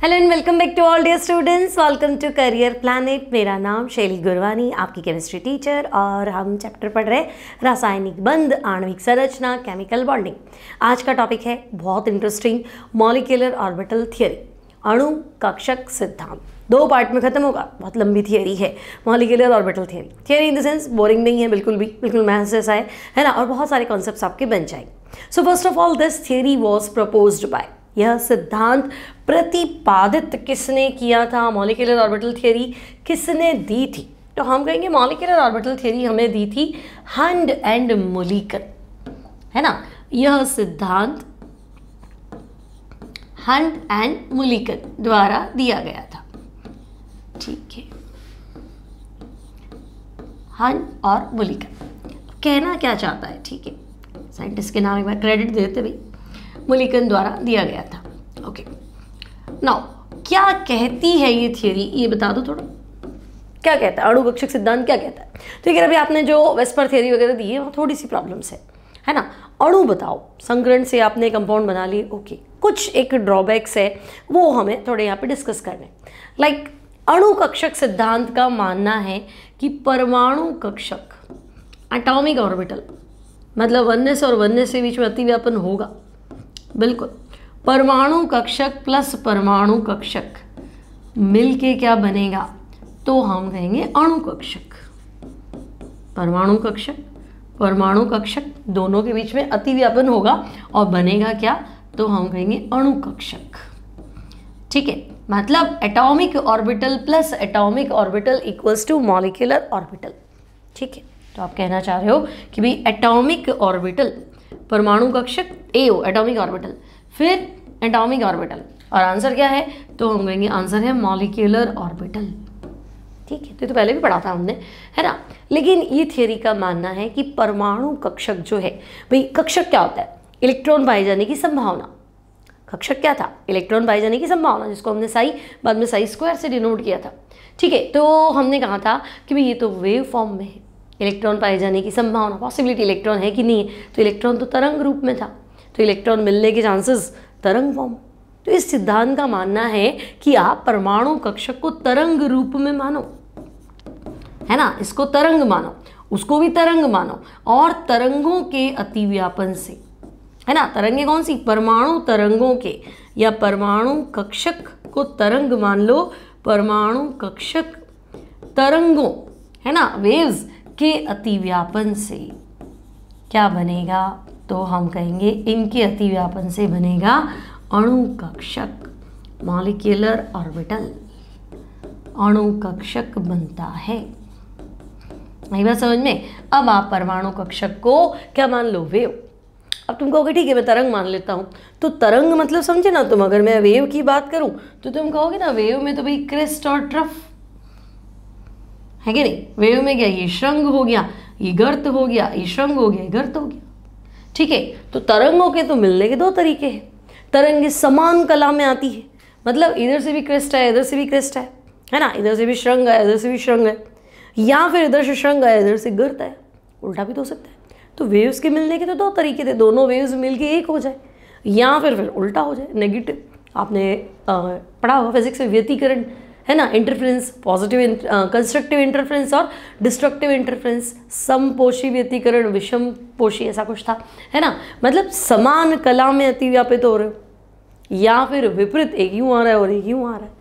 Hello and welcome back to all dear students welcome to career planet मेरा नाम शैली गुरवानी, आपकी केमिस्ट्री टीचर और हम चैप्टर पढ़ रहे हैं रासायनिक बंध आणविक संरचना केमिकल बॉन्डिंग आज का टॉपिक है बहुत इंटरेस्टिंग मॉलिक्यूलर ऑर्बिटल थियरी अणु कक्षक सिद्धांत. दो पार्ट में खत्म होगा, बहुत लंबी थियरी है molecular orbital theory theory in the sense boring नहीं है, बिल्कुल भी, बिल्कुल मैथ्स जैसा है है ना? और बहुत सारे कॉन्सेप्ट्स आपके बन जाएँगे. So first of all this theory was proposed by यह सिद्धांत प्रतिपादित किसने किया था? मॉलिक्यूलर ऑर्बिटल थियरी किसने दी थी? तो हम कहेंगे मॉलिक्यूलर ऑर्बिटल थियरी हमें दी थी हंड एंड मुलिकन है ना? यह सिद्धांत हंड एंड मुलिकन द्वारा दिया गया था। ठीक है। हंड और मुलिकन कहना क्या चाहता है? ठीक है। साइंटिस्ट के नाम एक बार क्रेडिट देते भाई मुलिकन द्वारा दिया गया था। ओके नाउ क्या कहती है ये थियोरी ये बता दो थोड़ा। क्या कहता है? अणुकक्षक सिद्धांत क्या कहता है? ठीक है, अभी आपने जो वेस्पर थियोरी वगैरह दी है, वहाँ थोड़ी सी प्रॉब्लम्स है। है ना? अणु बताओ। संकरण से आपने कंपाउंड बना लिए ओके कुछ एक ड्रॉबैक्स है। वो हमें थोड़े यहाँ पे डिस्कस करने लाइक अणु कक्षक सिद्धांत का मानना है कि परमाणु कक्षक एटॉमिक ऑर्बिटल मतलब वन्य से और वन्य से बीच में अतिव्यापन होगा। बिल्कुल। परमाणु कक्षक प्लस परमाणु कक्षक। मिल के क्या बनेगा? तो हम कहेंगे अणु कक्षक। परमाणु कक्षक परमाणु कक्षक दोनों के बीच में अतिव्यापन होगा और बनेगा क्या? तो हम कहेंगे अणु कक्षक। ठीक है? मतलब atomic orbital plus atomic orbital equals to molecular orbital ठीक है? तो आप कहना चाह रहे हो कि भाई एटॉमिक ऑर्बिटल परमाणु कक्षक ए ओ एटॉमिक ऑर्बिटल फिर एटॉमिक ऑर्बिटल और आंसर क्या है? तो हम कहेंगे आंसर है मॉलिक्यूलर ऑर्बिटल ठीक है तो, तो पहले भी पढ़ा था हमने है ना? लेकिन ये थियोरी का मानना है कि परमाणु कक्षक जो है भाई कक्षक क्या होता है? इलेक्ट्रॉन पाए जाने की संभावना. कक्षक क्या था? इलेक्ट्रॉन पाए जाने की संभावना जिसको हमने साई बाद में साई स्क्वायर से डिनोट किया था. ठीक है तो हमने कहा था कि भाई ये तो वेव फॉर्म में है. इलेक्ट्रॉन पाए जाने की संभावना पॉसिबिलिटी इलेक्ट्रॉन है कि नहीं है। तो इलेक्ट्रॉन तो तरंग रूप में था। तो इलेक्ट्रॉन मिलने के चांसेस तरंग फॉर्म तो इस सिद्धांत का मानना है कि आप परमाणु कक्षक को तरंग रूप में मानो। है ना? इसको तरंग मानो। उसको भी तरंग मानो। और तरंगों के अतिव्यापन से। है ना? तरंगे कौन सी? परमाणु तरंगों के। या परमाणु कक्षक को तरंग मान लो। परमाणु कक्षक तरंगों। है ना? वेव्स के अतिव्यापन से क्या बनेगा? तो हम कहेंगे इनके अतिव्यापन से बनेगा अणु कक्षक मॉलिक्यूलर ऑर्बिटल अणु कक्षक बनता है। नहीं बात समझ में? अब आप परमाणु कक्षक को क्या मान लो? वेव। अब तुम कहोगे, ठीक है, मैं तरंग मान लेता हूँ। तो तरंग मतलब समझे ना तुम, अगर मैं वेव की बात करूँ तो तुम कहोगे ना, वेव में तो भाई क्रिस्ट और ट्रफ है कि नहीं? वेव में क्या ये श्रृंग हो गया, ये गर्त हो गया, ये श्रृंग हो गया, ये गर्त हो गया। ठीक है? तो तरंगों के तो मिलने के दो तरीके हैं। तरंग समान कला में आती है। मतलब इधर से भी क्रिस्ट है, इधर से भी क्रिस्ट है। है ना? इधर से भी श्रृंग है, इधर से भी श्रृंग है। या फिर इधर से श्रृंग है, इधर से गर्त है। उल्टा भी तो हो सकता है। तो वेव्स के मिलने के तो दो तरीके थे। दोनों वेव्स मिल के एक हो जाए। या फिर फिर उल्टा हो जाए। नेगेटिव आपने पढ़ा हुआ फिजिक्स में व्यतीकरण। है ना? इंटरफ्रेंस पॉजिटिव कंस्ट्रक्टिव इंटरफ्रेंस और डिस्ट्रक्टिव इंटरफ्रेंस समपोषी व्यतीकरण, विषम पोषी, ऐसा कुछ था, है ना? मतलब समान कला में अतिव्यापित हो रहे हो, या फिर विपरीत, एक यूँ आ रहा है और एक यूँ आ रहा है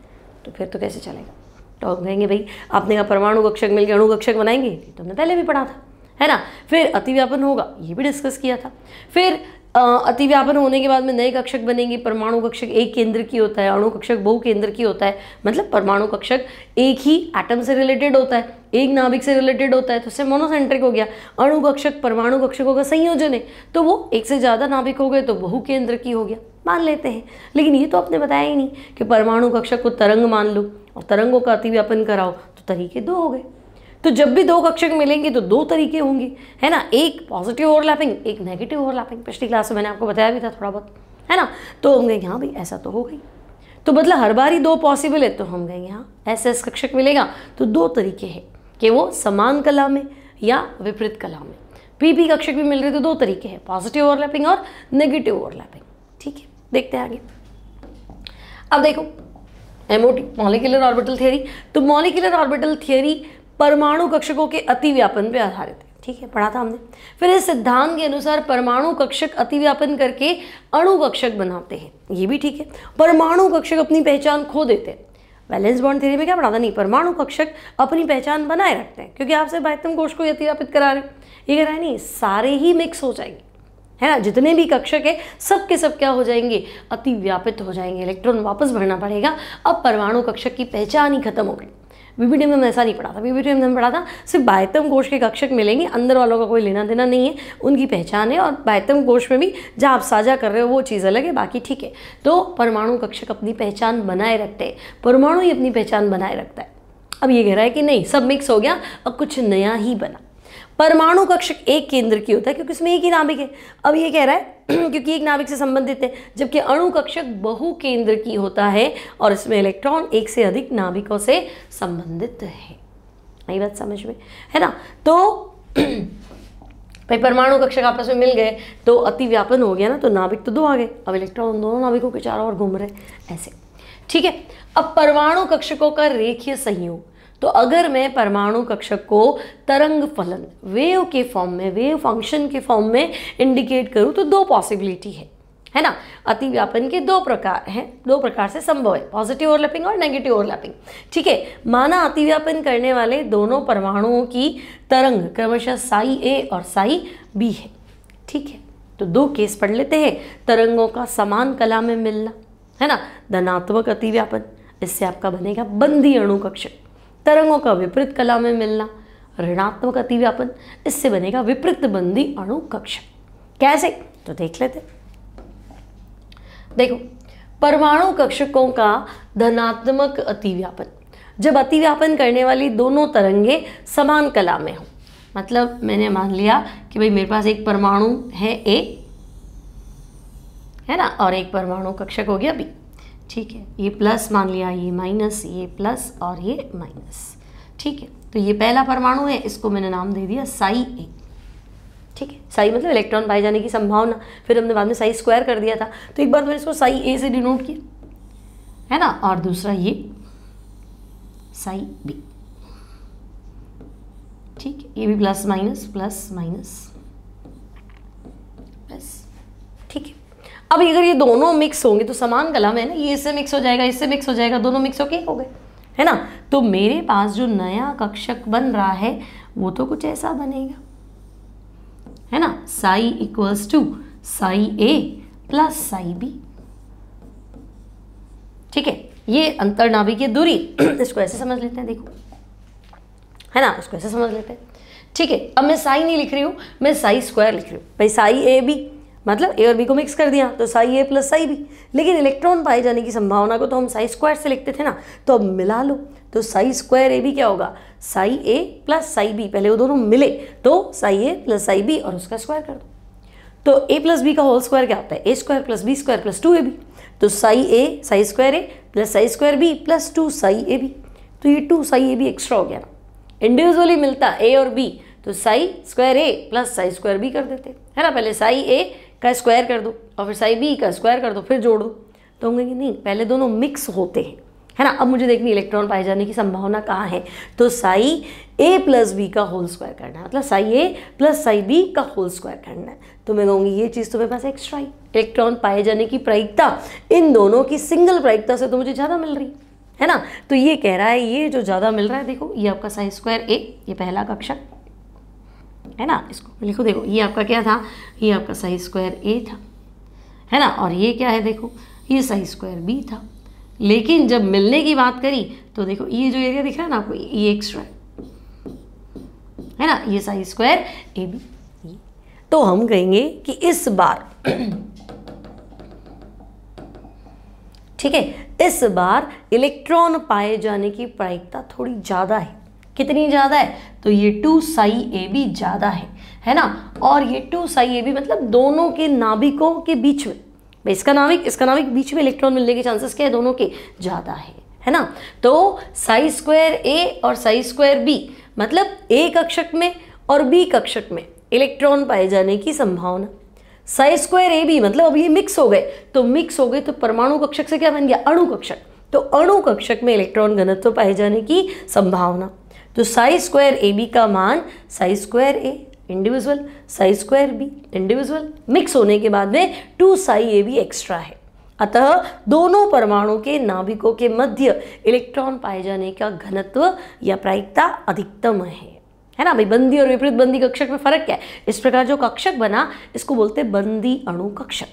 तो फिर तो कैसे चलेगा? तो हम कहेंगे, भाई, आपने कहा परमाणु कक्षक मिलकर अणु कक्षक बनाएँगे? तो हमने पहले भी पढ़ा था, है ना? फिर अतिव्यापन होगा, ये भी डिस्कस किया था। फिर अतिव्यापन होने के बाद में नए कक्षक बनेंगे, परमाणु कक्षक एक केंद्र की होता है, अणु कक्षक बहु केंद्र की होता है मतलब परमाणु कक्षक एक ही एटम से रिलेटेड होता है, एक नाभिक से रिलेटेड होता है तो उससे मोनोसेंट्रिक हो गया। अणु कक्षक परमाणु कक्षकों का संयोजन है तो वो एक से ज़्यादा नाभिक हो गए तो बहु केंद्र की हो गया। मान लेते हैं। लेकिन ये तो आपने बताया ही नहीं कि परमाणु कक्षक को तरंग मान लो और तरंगों का अतिव्यापन कराओ तो तरीके दो हो गए। तो जब भी दो कक्षक मिलेंगे तो दो तरीके होंगे, है ना? एक पॉजिटिव ओवरलैपिंग एक नेगेटिव ओवरलैपिंग पिछली क्लास में मैंने आपको बताया भी था थोड़ा बहुत, है ना? तो हम कहेंगे हाँ भाई, ऐसा तो हो गई। तो मतलब हर बार ही दो पॉसिबल है तो हम कहेंगे हाँ ऐसे ऐसे कक्षक मिलेगा। तो दो तरीके हैं, कि वो समान कला में या विपरीत कला में। पी पी कक्षक भी मिल रहे तो दो तरीके हैं पॉजिटिव ओवरलैपिंग और नेगेटिव ओवरलैपिंग ठीक है, देखते हैं आगे। अब देखो एमओटी मॉलिकुलर ऑर्बिटल थियोरी तो मॉलिकुलर ऑर्बिटल थियोरी परमाणु कक्षकों के अतिव्यापन पर आधारित है। ठीक है, पढ़ा था हमने। फिर इस सिद्धांत के अनुसार परमाणु कक्षक अतिव्यापन करके अणु कक्षक बनाते हैं। ये भी ठीक है। परमाणु कक्षक अपनी पहचान खो देते हैं। बैलेंस बॉन्ड थ्योरी में क्या पढ़ा था? नहीं, परमाणु कक्षक अपनी पहचान बनाए रखते हैं, क्योंकि आपसे बाह्यतम कोष को अतिव्यापित करा रहे हैं। ये कह रहा है, नहीं, सारे ही मिक्स हो जाएँगे। है ना? जितने भी कक्षक है, सब के सब क्या हो जाएँगे? अतिव्यापित हो जाएँगे। इलेक्ट्रॉन वापस भरना पड़ेगा। अब परमाणु कक्षक की पहचान ही खत्म हो गई। बीबीडी में ऐसा नहीं पढ़ा था। बीबीडी में पढ़ा था। सिर्फ़ बायतम कोष के कक्षक मिलेंगे, अंदर वालों का कोई लेना देना नहीं है, उनकी पहचान है और बायतम कोष में भी जहाँ आप साझा कर रहे हो, वो चीज़ अलग है, बाकी ठीक है। तो परमाणु कक्षक अपनी पहचान बनाए रखते हैं। परमाणु ही अपनी पहचान बनाए रखता है। अब ये कह रहा है कि नहीं, सब मिक्स हो गया, अब कुछ नया ही बना। परमाणु कक्षक एक केंद्र की होता है, क्योंकि उसमें एक ही नाभिक है। अब ये कह रहा है, क्योंकि एक नाभिक से संबंधित है, जबकि अणु कक्षक बहु केंद्र की होता है, और इसमें इलेक्ट्रॉन एक से अधिक नाभिकों से संबंधित है। नई बात समझ में? है ना? तो भाई परमाणु कक्षक आपस में मिल गए तो अति व्यापन हो गया ना तो नाभिक तो दो आ गए। अब इलेक्ट्रॉन दोनों नाभिकों के चारों ओर घूम रहे ऐसे। ठीक है? अब परमाणु कक्षकों का रेखीय संयोग तो अगर मैं परमाणु कक्षक को तरंग फलन वेव के फॉर्म में वेव फ़ंक्शन के फॉर्म में इंडिकेट करूँ तो दो पॉसिबिलिटी है। है ना? अतिव्यापन के दो प्रकार हैं, दो प्रकार से संभव है। पॉजिटिव ओवरलैपिंग और नेगेटिव ओवरलैपिंग ठीक है? माना अतिव्यापन करने वाले दोनों परमाणुओं की तरंग क्रमशः साई ए और साई बी है। ठीक है? तो दो केस पढ़ लेते हैं। तरंगों का समान कला में मिलना। है ना? धनात्मक अतिव्यापन इससे आपका बनेगा बंदी अणु कक्षक। तरंगों का विपरीत कला में मिलना, ऋणात्मक अतिव्यापन, इससे बनेगा विपरीत बंदी अणु कक्ष। कैसे? तो देख लेते। देखो, परमाणु कक्षकों का धनात्मक अतिव्यापन। जब अतिव्यापन करने वाली दोनों तरंगे समान कला में हो मतलब मैंने मान लिया कि भाई मेरे पास एक परमाणु है, ए, है ना? और एक परमाणु कक्षक हो गया, बी। ठीक है? ये प्लस मान लिया, ये माइनस ये प्लस और ये माइनस ठीक है? तो ये पहला परमाणु है, इसको मैंने नाम दे दिया साई ए ठीक है? साई मतलब इलेक्ट्रॉन पाए जाने की संभावना। फिर हमने बाद में साई स्क्वायर कर दिया था। तो एक बार मैंने इसको साई ए से डिनोट किया। है ना? और दूसरा ये साई बी ठीक ये भी plus minus plus minus plus ठीक है अब अगर ये दोनों मिक्स होंगे तो समान कलम है ना, ये इससे मिक्स हो जाएगा, इससे मिक्स हो जाएगा, दोनों मिक्स होके हो गए, है ना? तो मेरे पास जो नया कक्षक बन रहा है, वो तो कुछ ऐसा बनेगा, है ना? Psi equals to psi A plus psi B ठीक है? ये अंतर की दूरी, इसको ऐसे समझ लेते हैं, देखो। है ना? इसको ऐसे समझ लेते हैं। ठीक है? अब मैं साई नहीं लिख रही हूँ, मैं साई स्क्वायर लिख रही हूँ। भाई साई ए बी मतलब ए और बी को मिक्स कर दिया तो psi A plus psi B लेकिन इलेक्ट्रॉन पाए जाने की संभावना को तो हम साई स्क्वायर से लिखते थे ना तो अब मिला लो। तो साई स्क्वायर ए बी क्या होगा? Psi A plus psi B पहले वो दोनों मिले तो psi A plus psi B और उसका स्क्वायर कर दो। तो ए प्लस बी का होल स्क्वायर क्या होता है? A square plus B square plus two A B तो psi A psi square A plus psi square B plus two psi A B तो ये two psi A B extra हो गया ना। इंडिविजुअली मिलता ए और बी तो psi square A plus psi square B कर देते। है ना? पहले साई ए का स्क्वायर कर दो और फिर साई बी का स्क्वायर कर दो, फिर जोड़ दो। तो होंगे कि नहीं, पहले दोनों मिक्स होते हैं, है ना? अब मुझे देखनी इलेक्ट्रॉन पाए जाने की संभावना कहाँ है? तो साई ए प्लस बी का होल स्क्वायर करना है। मतलब psi A plus psi B का होल स्क्वायर करना है। तो मैं कहूँगी, ये चीज़ तो मेरे पास एक्स्ट्रा ही। इलेक्ट्रॉन पाए जाने की प्रायिकता, इन दोनों की सिंगल प्रायिकता से तो मुझे ज़्यादा मिल रही, है ना? तो ये कह रहा है, ये जो ज़्यादा मिल रहा है, देखो, ये आपका साई स्क्वायर ए ये पहला कक्षक है ना? इसको लिखो, देखो, ये आपका क्या था? ये आपका सही स्क्वायर ए था, है ना? और ये क्या है, देखो, ये सही स्क्वायर बी था। लेकिन जब मिलने की बात करी तो देखो, ये जो एरिया दिख रहा है ना आपको, ये एक्स्ट्रा है। है ना? ये साई स्क्वायर ए बी तो हम कहेंगे कि इस बार, ठीक है, इस बार इलेक्ट्रॉन पाए जाने की प्रायिकता थोड़ी ज़्यादा है। कितनी ज़्यादा है? तो ये टू साई ए बी ज़्यादा है है ना? और ये टू साई ए बी मतलब दोनों के नाभिकों के बीच में इसका नाविक इसका नाविक बीच में इलेक्ट्रॉन मिलने के चांसेस क्या है? दोनों के ज़्यादा है है ना? तो साई स्क्वायर ए और साई स्क्वायर बी मतलब ए कक्षक में और बी कक्षक में इलेक्ट्रॉन पाए जाने की संभावना। साई स्क्वायर ए बी मतलब अब ये मिक्स हो गए तो मिक्स हो गए तो परमाणु कक्षक से क्या बन गया? अणु कक्षक। तो अणु कक्षक में इलेक्ट्रॉन घनत्व पाए जाने की संभावना। तो साई स्क्वायर ए बी का मान psi square A individual psi square B individual mix होने के बाद में two psi A B extra है। अतः दोनों परमाणु के नाभिकों के मध्य इलेक्ट्रॉन पाए जाने का घनत्व या प्रायिकता अधिकतम है। है ना? भाई, बंदी और विपरीत बंदी कक्षक में फ़र्क क्या है? इस प्रकार जो कक्षक बना, इसको बोलते हैं बंदी अणु कक्षक।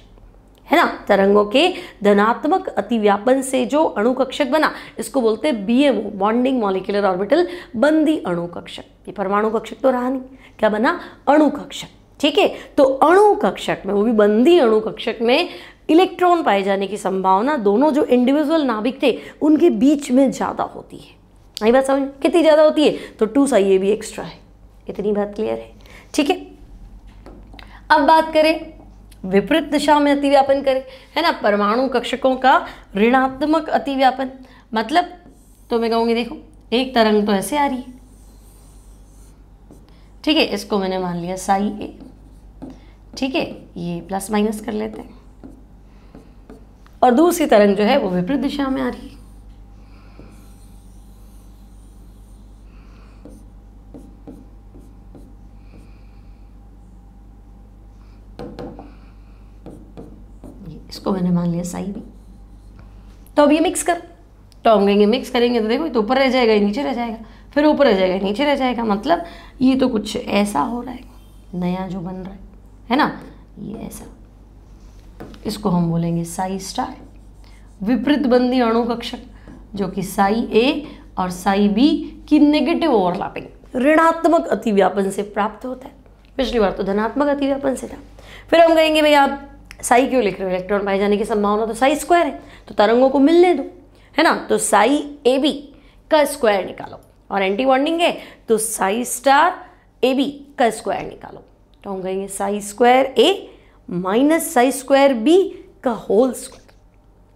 है ना? तरंगों के धनात्मक अतिव्यापन से जो अणुकक्षक बना, इसको बोलते हैं बीएमओ बॉन्डिंग मॉलिक्यूलर ऑर्बिटल बंदी अणु कक्षक ये परमाणु कक्षक तो रहा नहीं। क्या बना? अणुकक्षक। ठीक है? तो अणु कक्षक में, वो भी बंदी अणु कक्षक में इलेक्ट्रॉन पाए जाने की संभावना दोनों जो इंडिविजुअल नाभिक थे, उनके बीच में ज़्यादा होती है। आई बात समझ? कितनी ज़्यादा होती है? तो टू साइए भी एक्स्ट्रा है। इतनी बात क्लियर है। ठीक है? अब बात करें विपरीत दिशा में अतिव्यापन करे, है ना? परमाणु कक्षकों का ऋणात्मक अतिव्यापन। मतलब तो मैं कहूँगी, देखो, एक तरंग तो ऐसे आ रही है। ठीक है, इसको मैंने मान लिया साई ए ठीक है, ये प्लस माइनस कर लेते हैं। और दूसरी तरंग जो है, वो विपरीत दिशा में आ रही है। इसको मैंने मान लिया साई भी तो अब ये मिक्स कर। तो हम कहेंगे मिक्स करेंगे तो देखो तो ऊपर रह जाएगा नीचे रह जाएगा, फिर ऊपर रह जाएगा, नीचे रह जाएगा। मतलब ये तो कुछ ऐसा हो रहा है, नया जो बन रहा है है ना? ये ऐसा। इसको हम बोलेंगे साई स्टार विपरीत बंदी अणु कक्षक जो कि साई ए और साई बी की नेगेटिव ओवरलैपिंग ऋणात्मक अतिव्यापन से प्राप्त होता है। पिछली बार तो धनात्मक अतिव्यापन से था। फिर हम कहेंगे भाई आप साई क्यों लिख रहे हो? इलेक्ट्रॉन पाए जाने की संभावना तो साई स्क्वायर है तो तरंगों को मिलने दो, है ना? तो साई ए बी का स्क्वायर निकालो। और एंटी बॉन्डिंग है तो साई स्टार ए बी का स्क्वायर निकालो। तो हम कहेंगे psi square A minus psi square B का होल स्क्वायर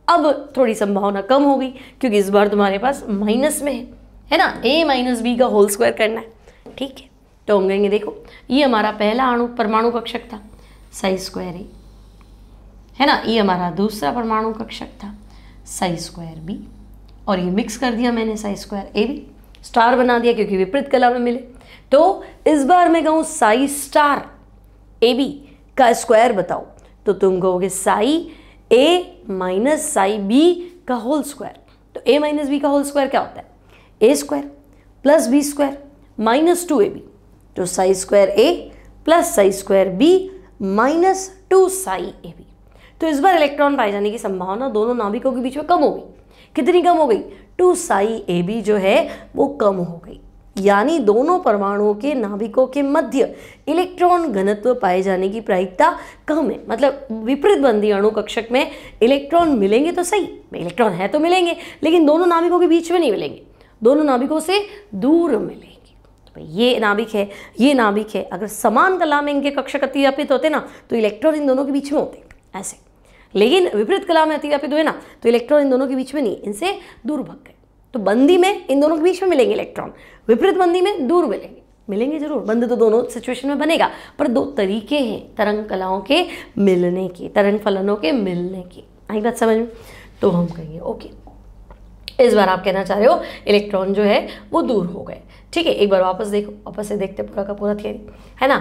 अब थोड़ी संभावना कम हो गई, क्योंकि इस बार तुम्हारे पास माइनस में है है ना? ए माइनस बी का होल स्क्वायर करना है। ठीक है तो हम कहेंगे देखो, ये हमारा पहला अणु, परमाणु कक्षक था, साई स्क्वायर ए है ना? ये हमारा दूसरा परमाणु कक्षक था साई स्क्वायर बी और ये मिक्स कर दिया मैंने psi square A B star बना दिया क्योंकि विपरीत कला में मिले। तो इस बार मैं कहूँ साई स्टार ए बी का स्क्वायर बताओ तो तुम कहोगे psi A minus psi B का होल स्क्वायर तो ए माइनस बी का होल स्क्वायर क्या होता है? A square plus B square minus two A B तो psi square A plus psi square B minus two psi A B तो इस बार electron पाए जाने की संभावना दोनों नाभिकों के बीच में कम हो गई। कितनी कम हो गई? टू साई ए बी जो है, वो कम हो गई। यानी दोनों परमाणुओं के नाभिकों के मध्य इलेक्ट्रॉन घनत्व पाए जाने की प्रायिकता कम है। मतलब विपरीत बंदी अणु कक्षक में इलेक्ट्रॉन मिलेंगे तो सही इलेक्ट्रॉन है तो मिलेंगे, लेकिन दोनों नाभिकों के बीच में नहीं मिलेंगे। दोनों नाभिकों से दूर मिलेंगे। तो ये नाभिक है, ये नाभिक है। अगर समान कला में इनके कक्षक अतिव्यापित होते ना तो इलेक्ट्रॉन इन दोनों के बीच में होते। ऐसे। लेकिन विपरीत कला में अतिव्यापित हुए ना तो इलेक्ट्रॉन इन दोनों के बीच में नहीं, इनसे दूर भग गए। तो बंदी में इन दोनों के बीच में मिलेंगे इलेक्ट्रॉन विपरीत बंदी में दूर मिलेंगे। मिलेंगे ज़रूर, बंद तो दोनों सिचुएशन में बनेगा, पर दो तरीके हैं तरंग कलाओं के मिलने के, तरंग फलनों के मिलने के। आई बात समझ में? तो हम कहेंगे ओके इस बार आप कहना चाह रहे हो इलेक्ट्रॉन जो है, वो दूर हो गए। ठीक है, एक बार वापस देखो, वापस से देखते पूरा का पूरा थियरी है ना?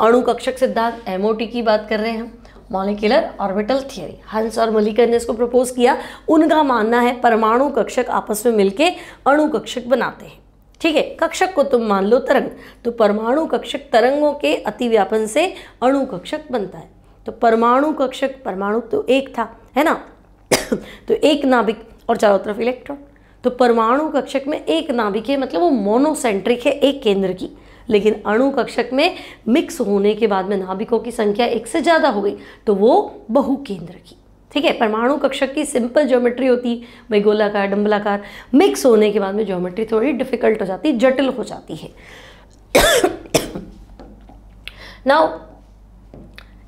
अणु कक्षक सिद्धांत एमओटी की बात कर रहे हैं हम। मॉलिकुलर ऑर्बिटल थियरी हंस और मलिकर ने इसको प्रपोज किया। उनका मानना है, परमाणु कक्षक आपस में मिलके अणु कक्षक बनाते हैं। ठीक है? कक्षक को तुम मान लो तरंग। तो परमाणु कक्षक तरंगों के अतिव्यापन से अणु कक्षक बनता है। तो परमाणु कक्षक, परमाणु तो एक था, है ना? तो एक नाभिक और चारों तरफ़ इलेक्ट्रॉन तो परमाणु कक्षक में एक नाभिक है मतलब वो मोनोसेंट्रिक है, एक केंद्र की। लेकिन अणु कक्षक में मिक्स होने के बाद में नाभिकों की संख्या एक से ज़्यादा हो गई तो वो बहु केंद्र की। ठीक है, परमाणु कक्षक की सिंपल ज्योमेट्री होती वही गोलाकार डम्बलाकार मिक्स होने के बाद में ज्योमेट्री थोड़ी डिफ़िकल्ट हो जाती, जटिल हो जाती है। नाउ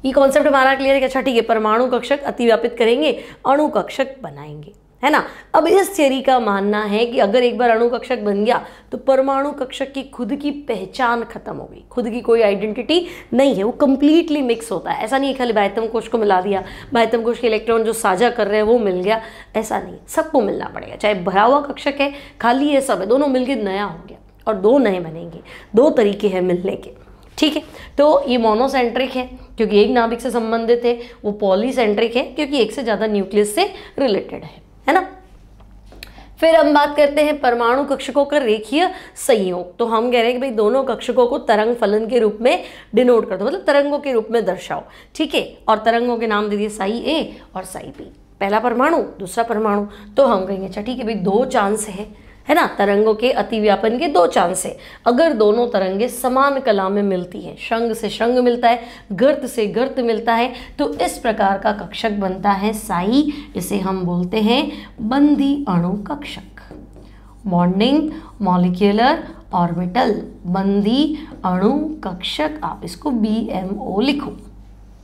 ये कॉन्सेप्ट हमारा क्लियर है कि अच्छा ठीक है, परमाणु कक्षक अतिव्यापित करेंगे, अणु कक्षक बनाएँगे। है ना? अब इस थियरी का मानना है कि अगर एक बार अणु कक्षक बन गया तो परमाणु कक्षक की खुद की पहचान खत्म हो गई। खुद की कोई आइडेंटिटी नहीं है, वो कंप्लीटली मिक्स होता है। ऐसा नहीं है खाली बाह्यतम कोश को मिला दिया, बाह्यतम कोश के इलेक्ट्रॉन जो साझा कर रहे हैं, वो मिल गया। ऐसा नहीं, सबको मिलना पड़ेगा। चाहे भरा हुआ कक्षक है, खाली ये सब है, दोनों मिलकर नया हो गया, और दो नए बनेंगे, दो तरीके हैं मिलने के। ठीक है? तो ये मोनोसेंट्रिक है, क्योंकि एक नाभिक से संबंधित है, वो पॉलीसेंट्रिक है, क्योंकि एक से ज़्यादा न्यूक्लियस से रिलेटेड है। है ना? फिर हम बात करते हैं परमाणु कक्षकों का रेखीय संयोग। तो हम कह रहे हैं कि भाई दोनों कक्षकों को तरंग फलन के रूप में डिनोट कर दो मतलब तरंगों के रूप में दर्शाओ। ठीक है? और तरंगों के नाम दे दिए साई ए और साई बी पहला परमाणु, दूसरा परमाणु तो हम कहेंगे अच्छा ठीक है, भाई दो चांस है। है ना? तरंगों के अतिव्यापन के दो चांस है। अगर दोनों तरंगे समान कला में मिलती हैं, शंग से शंग मिलता है, गर्त से गर्त मिलता है तो इस प्रकार का कक्षक बनता है साई, इसे हम बोलते हैं बंदी अणु कक्षक। बॉन्डिंग मॉलिक्यूलर ऑर्बिटल बंदी अणु कक्षक। आप इसको बी एम ओ लिखो।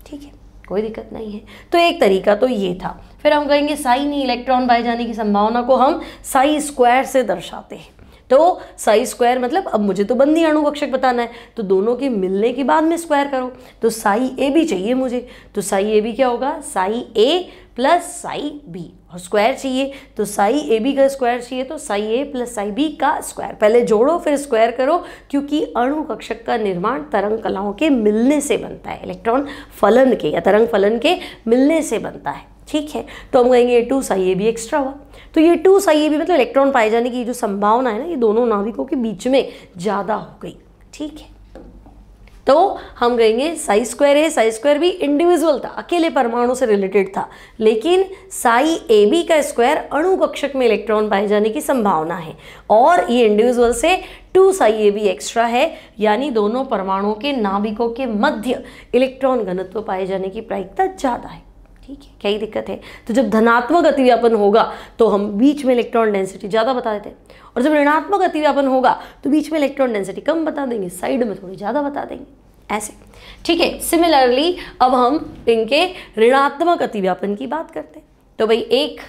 ठीक है? कोई दिक्कत नहीं है। तो एक तरीका तो ये था। फिर हम कहेंगे साई नहीं इलेक्ट्रॉन पाए जाने की संभावना को हम साई स्क्वायर से दर्शाते हैं। तो साई स्क्वायर मतलब अब मुझे तो बंदी अणु कक्षक बताना है तो दोनों के मिलने के बाद में स्क्वायर करो। तो साई ए भी चाहिए मुझे तो साई ए भी क्या होगा? Psi A plus psi B. और स्क्वायर चाहिए तो साई ए बी का स्क्वायर चाहिए तो psi A plus psi B का स्क्वायर पहले जोड़ो, फिर स्क्वायर करो, क्योंकि अणु कक्षक का निर्माण तरंग कलाओं के मिलने से बनता है। इलेक्ट्रॉन फलन के या तरंग फलन के मिलने से बनता है। ठीक है तो हम कहेंगे ये two psi A B extra हुआ। तो ये टू साई ए बी मतलब इलेक्ट्रॉन पाए जाने की जो संभावना है ना, ये दोनों नाविकों के बीच में ज़्यादा हो गई, ठीक है। तो हम कहेंगे साई स्क्वायर है साई स्क्वायर भी इंडिविजुअल था, अकेले परमाणु से रिलेटेड था, लेकिन साई ए बी का स्क्वायर अणु कक्षक में इलेक्ट्रॉन पाए जाने की संभावना है। और ये इंडिविजुअल से two psi A B extra है, यानी दोनों परमाणुओं के नाभिकों के मध्य इलेक्ट्रॉन घनत्व पाए जाने की प्रायिकता ज़्यादा है। ठीक है, क्या ही दिक्कत है? तो जब धनात्मक अतिव्यापन होगा तो हम बीच में इलेक्ट्रॉन डेंसिटी ज़्यादा बता देते हैं। और जब ऋणात्मक अतिव्यापन होगा तो बीच में इलेक्ट्रॉन डेंसिटी कम बता देंगे साइड में थोड़ी ज़्यादा बता देंगे। ऐसे। ठीक है सिमिलरली अब हम इनके ऋणात्मक अतिव्यापन की बात करते हैं। तो भाई एक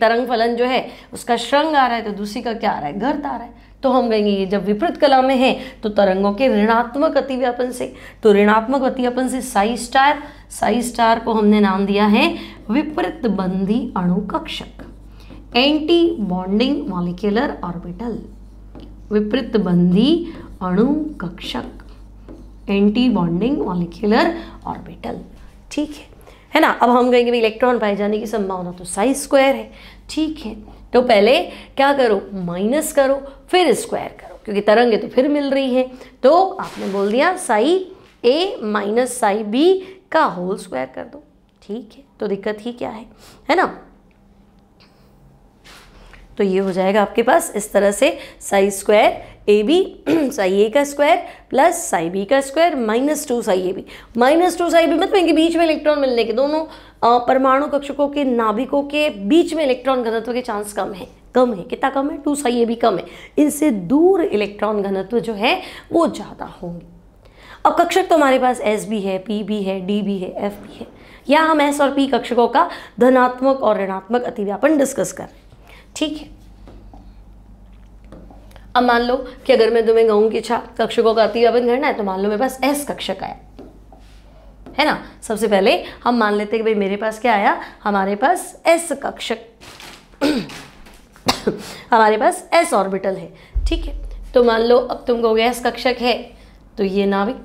तरंग फलन जो है, उसका श्रृंग आ रहा है तो दूसरी का क्या आ रहा है? गर्त आ रहा है। तो हम कहेंगे जब विपरीत कला में है तो तरंगों के ऋणात्मक अतिव्यापन से तो ऋणात्मक अतिव्यापन से साई स्टार साई स्टार को हमने नाम दिया है विपरीत बंदी अणु कक्षक एंटी बॉन्डिंग मॉलिक्यूलर ऑर्बिटल, विपरीत बंदी अणु कक्षक एंटी बॉन्डिंग मॉलिक्यूलर ऑर्बिटल। ठीक है? है ना? अब हम कहेंगे इलेक्ट्रॉन पाए जाने की संभावना तो साई स्क्वायर है। ठीक है? तो पहले क्या करो? माइनस करो, फिर स्क्वायर करो, क्योंकि तरंगे तो फिर मिल रही हैं। तो आपने बोल दिया psi A minus psi B का होल स्क्वायर कर दो। ठीक है तो दिक्कत ही क्या है? है ना? तो ये हो जाएगा आपके पास इस तरह से psi square A B psi A का स्क्वायर प्लस साई बी का square minus two psi A B minus two psi B मतलब इनके बीच में इलेक्ट्रॉन मिलने के दोनों परमाणु कक्षकों के नाभिकों के बीच में इलेक्ट्रॉन घनत्व के चांस कम है। कम है। कितना कम है? टू साई ए बी कम है। इनसे दूर इलेक्ट्रॉन घनत्व जो है, वो ज़्यादा होंगे। अब कक्षक तो हमारे पास एस भी है पी भी है डी भी है एफ़ भी है। या हम एस और पी कक्षकों का धनात्मक और ऋणात्मक अतिव्यापन डिस्कस कर ठीक है? अब मान लो कि अगर मैं तुम्हें कहूँ कि अच्छा कक्षकों का अतिव्यापन करना है तो मान लो मेरे पास एस कक्षक आया। है ना? सबसे पहले हम मान लेते हैं कि भाई मेरे पास क्या आया? हमारे पास एस कक्षक। हमारे पास एस ऑर्बिटल है। ठीक है? तो मान लो, अब तुम कहोगे एस कक्षक है तो ये नाविक।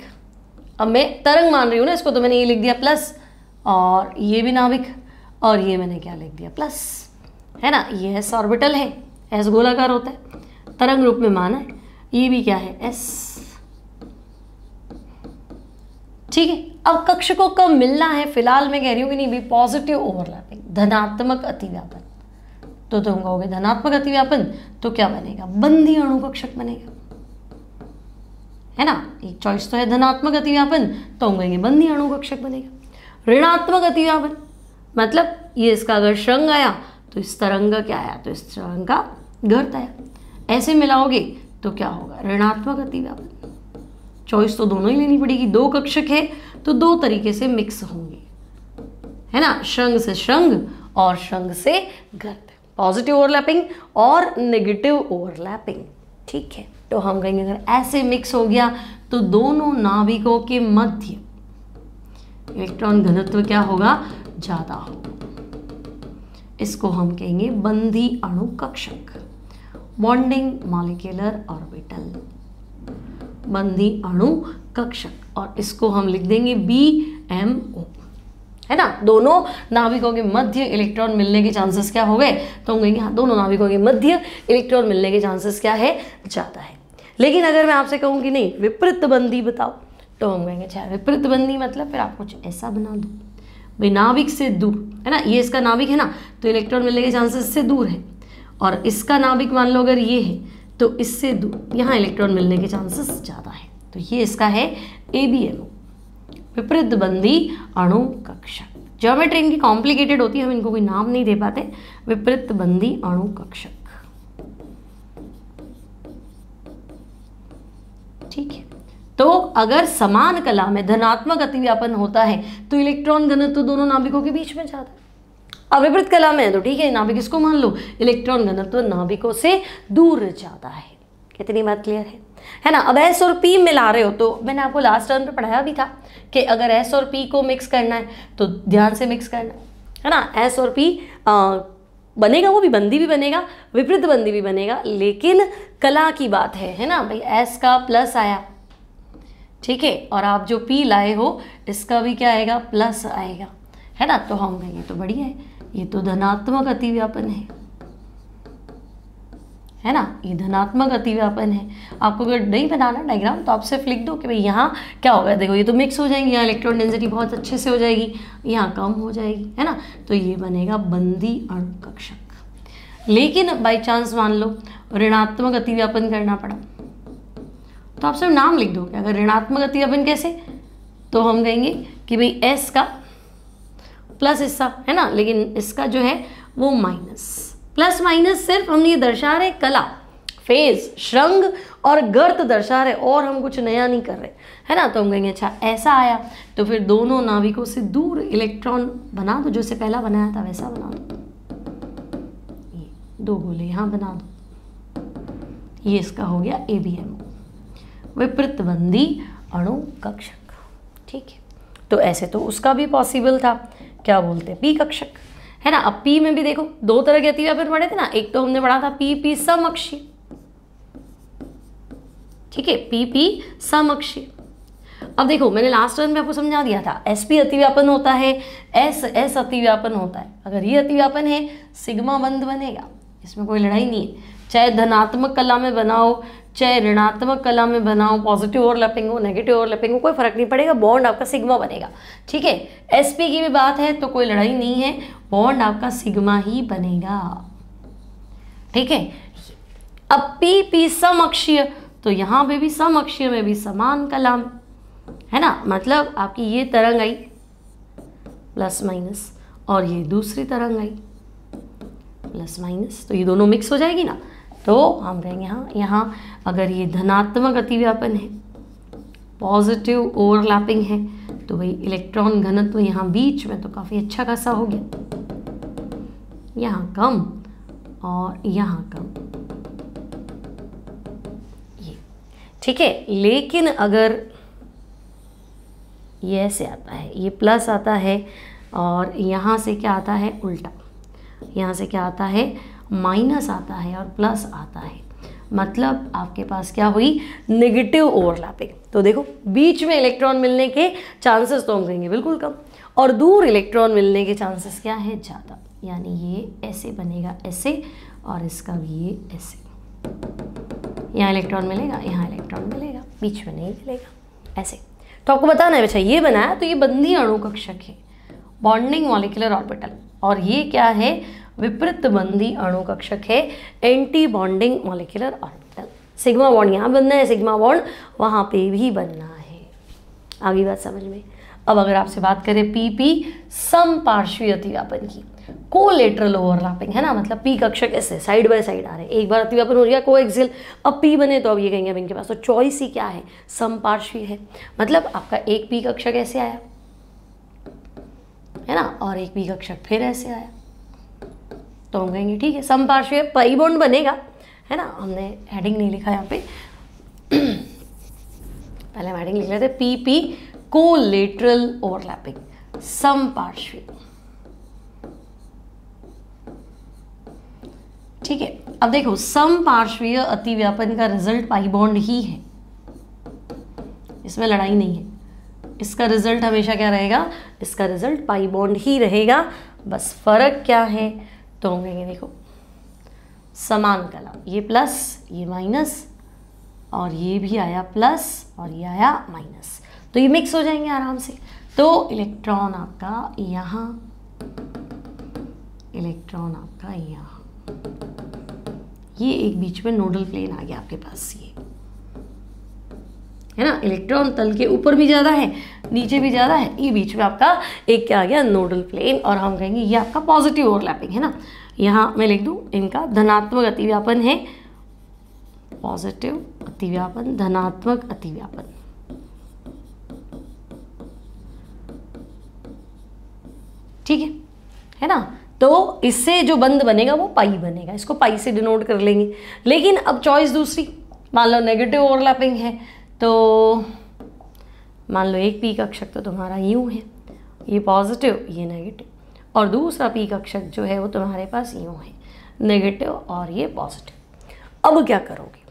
अब मैं तरंग मान रही हूँ ना, इसको तो मैंने ये लिख दिया प्लस और ये भी नाविक, और ये मैंने क्या लिख दिया? प्लस है ना? ये एस ऑर्बिटल है। एस गोलाकार होता है। तरंग रूप में माना है। ये भी क्या है? एस ठीक है? अब कक्ष को कब मिलना है? फ़िलहाल मैं कह रही हूँ कि नहीं, भी पॉजिटिव ओवरलैपिंग धनात्मक अतिव्यापन। तो तुम कहोगे, धनात्मक अतिव्यापन तो क्या बनेगा? बंदी अणु कक्षक बनेगा। है ना? एक चॉइस तो है धनात्मक अतिव्यापन तो हम कहेंगे बंदी अणु कक्षक बनेगा। ऋणात्मक अतिव्यापन मतलब ये इसका अगर श्रृंग आया तो इस तरंग क्या आया? तो इस तरंग का गर्त आया। ऐसे मिलाओगे तो क्या होगा? ऋणात्मक अतिव्यापन। चॉइस तो दोनों ही लेनी पड़ेगी। दो कक्षक है तो दो तरीके से मिक्स होंगे। है ना? श्रंग से श्रंग और श्रंग से गर्त पॉजिटिव ओवरलैपिंग और नेगेटिव ओवरलैपिंग ठीक है? तो हम कहेंगे, अगर ऐसे मिक्स हो गया तो दोनों नाविकों के मध्य इलेक्ट्रॉन घनत्व क्या होगा? ज़्यादा होगा। इसको हम कहेंगे बंदी अणु कक्षक। बॉन्डिंग मॉलिक्यूलर ऑर्बिटल बंदी अणु कक्षक, और इसको हम लिख देंगे बी एम ओ है ना? दोनों नाविकों के मध्य इलेक्ट्रॉन मिलने के चांसेस क्या हो गए? तो हम कहेंगे हाँ दोनों नाविकों के मध्य इलेक्ट्रॉन मिलने के चांसेस क्या है? ज़्यादा है। लेकिन अगर मैं आपसे कहूँ कि नहीं, विपरीत बंदी बताओ तो हम कहेंगे अच्छा विपरीत बंदी मतलब फिर आप कुछ ऐसा बना दो। भाई नाविक से दूर, है ना? ये इसका नाविक है ना? तो इलेक्ट्रॉन मिलने के चांसेस से दूर है। और इसका नाभिक मान लो अगर ये है तो इससे यहाँ इलेक्ट्रॉन मिलने के चांसेस ज़्यादा है। तो ये इसका है ए बी एम विपरीत बंदी अणु कक्षक ज्योमेट्री इनकी कॉम्प्लिकेटेड होती है, हम इनको कोई नाम नहीं दे पाते। विपरीत बंदी अणु कक्षक ठीक है। तो अगर समान कला में धनात्मक अतिव्यापन होता है तो इलेक्ट्रॉन घनत्व तो दोनों नाभिकों के बीच में जाता है। अब विपरीत कला में है तो ठीक है, नाभिक इसको मान लो, इलेक्ट्रॉन घनत्व नाभिकों से दूर जाता है। कितनी बात क्लियर है? है ना? अब एस और पी मिला रहे हो तो मैंने आपको लास्ट टर्म पे पढ़ाया भी था कि अगर एस और पी को मिक्स करना है तो ध्यान से मिक्स करना है। ना? एस और पी बनेगा, वो भी बंदी भी बनेगा, विपरीत बंदी भी बनेगा, लेकिन कला की बात है है ना? भाई एस का प्लस आया। ठीक है? और आप जो पी लाए हो, इसका भी क्या आएगा? प्लस आएगा। है ना? तो हम कहेंगे तो बढ़िया है। ये तो धनात्मक अतिव्यापन है। है ना? ये धनात्मक अतिव्यापन है। आपको अगर नहीं बनाना डायग्राम तो आप सिर्फ़ लिख दो कि भाई यहाँ क्या होगा? देखो, ये तो मिक्स हो जाएँगे, यहाँ इलेक्ट्रॉन डेंसिटी बहुत अच्छे से हो जाएगी, यहाँ कम हो जाएगी, है ना? तो ये बनेगा बंदी अणु कक्षक लेकिन बाई चांस मान लो, ऋणात्मक अतिव्यापन करना पड़ा। तो आप सिर्फ़ नाम लिख दो कि अगर ऋणात्मक अतिव्यापन कैसे? तो हम कहेंगे कि भाई एस का प्लस हिस्सा है ना? लेकिन इसका जो है, वो माइनस। प्लस माइनस सिर्फ़ हम ये दर्शा रहे कला, फ़ेज़, श्रृंग और गर्त दर्शा रहे, और हम कुछ नया नहीं कर रहे, है ना? तो हम कहेंगे अच्छा ऐसा आया। तो फिर दोनों नाविकों से दूर इलेक्ट्रॉन बना दो, जो से पहला बनाया था, वैसा बना दो। ये दो गोले यहाँ बना दो। ये इसका हो गया ए बी एम विपरीत बंदी अणु कक्षक। ठीक है? तो ऐसे तो उसका भी पॉसिबल था। क्या बोलते हैं? पी कक्षक। है ना? अब पी में भी देखो, दो तरह के अतिव्यापन पढ़े थे ना। एक तो हमने पढ़ा था पी पी समक्षी ठीक है? पी पी समक्षी अब देखो, मैंने लास्ट टर्न में आपको समझा दिया था। एस पी अतिव्यापन होता है एस एस अतिव्यापन होता है। अगर ये अतिव्यापन है, सिग्मा बंद बनेगा। इसमें कोई लड़ाई नहीं है। चाहे धनात्मक कला में बनाओ, चाहे ऋणात्मक कला में बनाओ पॉजिटिव ओवरलैपिंग हो नेगेटिव ओवरलैपिंग हो, कोई फ़र्क नहीं पड़ेगा बॉन्ड आपका सिग्मा बनेगा। ठीक है? एसपी की भी बात है तो कोई लड़ाई नहीं है बॉन्ड आपका सिग्मा ही बनेगा। ठीक है? अब पी पी समअक्षीय तो यहाँ पे भी समअक्षीय में भी समान कलाम। है ना? मतलब आपकी ये तरंग आई प्लस माइनस और ये दूसरी तरंग आई प्लस माइनस तो ये दोनों मिक्स हो जाएगी ना? तो हम कहेंगे हाँ यहाँ अगर ये धनात्मक अतिव्यापन है पॉजिटिव ओवरलैपिंग है तो भाई इलेक्ट्रॉन घनत्व यहाँ बीच में तो काफ़ी अच्छा खासा हो गया। यहाँ कम और यहाँ कम। ये, ठीक है, लेकिन अगर ये ऐसे आता है, ये प्लस आता है और यहाँ से क्या आता है, उल्टा। यहाँ से क्या आता है माइनस आता है और प्लस आता है। मतलब आपके पास क्या हुई? नेगेटिव ओवरलैपिंग तो देखो, बीच में इलेक्ट्रॉन मिलने के चांसेस तो हम कहेंगे बिल्कुल कम। और दूर इलेक्ट्रॉन मिलने के चांसेस क्या है? ज़्यादा। यानी ये ऐसे बनेगा, ऐसे, और इसका भी ये ऐसे। यहाँ इलेक्ट्रॉन मिलेगा, यहाँ इलेक्ट्रॉन मिलेगा, बीच में नहीं मिलेगा। ऐसे। तो आपको बताना है अच्छा ये बनाया तो ये बंदी अणु कक्षक है। बॉन्डिंग मॉलिकुलर ऑर्बिटल और ये क्या है? विपरीत बंदी अणु कक्षक है anti bonding molecular orbital sigma bond यहाँ बनना है सिग्मा बॉन्ड वहाँ पे भी बनना है। आगे बात समझ में? अब अगर आपसे बात करें पी पी सम पार्श्वी अतिव्यापन की कोलेटरल ओवरलैपिंग है ना? मतलब पी कक्षक ऐसे साइड बाय साइड आ रहे हैं। एक बार अतिव्यापन हो गया को एक्सिल अब पी बने तो अब ये कहेंगे अब इनके पास तो चॉइस ही क्या है? सम पार्श्वी है। मतलब आपका एक पी कक्षक ऐसे आया, है ना? और एक पी कक्षक फिर ऐसे आया। तो हम कहेंगे, ठीक है समपार्श्वीय पाई बॉन्ड बनेगा। है ना? हमने हेडिंग नहीं लिखा यहाँ पे। पहले हम हेडिंग लिख लेते पी पी कोलेटरल ओवरलैपिंग समपार्श्वीय ठीक है, अब देखो सम पार्श्वीय अतिव्यापन का रिज़ल्ट पाई बॉन्ड ही है। इसमें लड़ाई नहीं है। इसका रिज़ल्ट हमेशा क्या रहेगा? इसका रिज़ल्ट पाई बॉन्ड ही रहेगा। बस फ़र्क क्या है? तो हम कहेंगे, देखो, समान कलम ये प्लस ये माइनस और ये भी आया प्लस और ये आया माइनस तो ये मिक्स हो जाएँगे आराम से। तो इलेक्ट्रॉन आपका यहाँ इलेक्ट्रॉन आपका यहाँ। ये एक बीच में नोडल प्लेन आ गया आपके पास, ये। है ना? इलेक्ट्रॉन तल के ऊपर भी ज़्यादा है, नीचे भी ज़्यादा है। ये बीच में आपका एक क्या आ गया? नोडल प्लेन और हम कहेंगे ये आपका पॉजिटिव ओवरलैपिंग है ना? यहाँ मैं लिख दूँ, इनका धनात्मक अतिव्यापन है। पॉजिटिव अतिव्यापन, धनात्मक अतिव्यापन। ठीक है? है ना? तो इससे जो बंद बनेगा वो पाई बनेगा। इसको पाई से डिनोट कर लेंगे। लेकिन अब चॉइस दूसरी। मान लो नेगेटिव ओवरलैपिंग है। तो मान लो एक पी कक्षक तो तुम्हारा यूँ है, ये पॉजिटिव ये नेगेटिव और दूसरा पी कक्षक जो है वो तुम्हारे पास यूँ है नेगेटिव और ये पॉजिटिव अब क्या करोगे?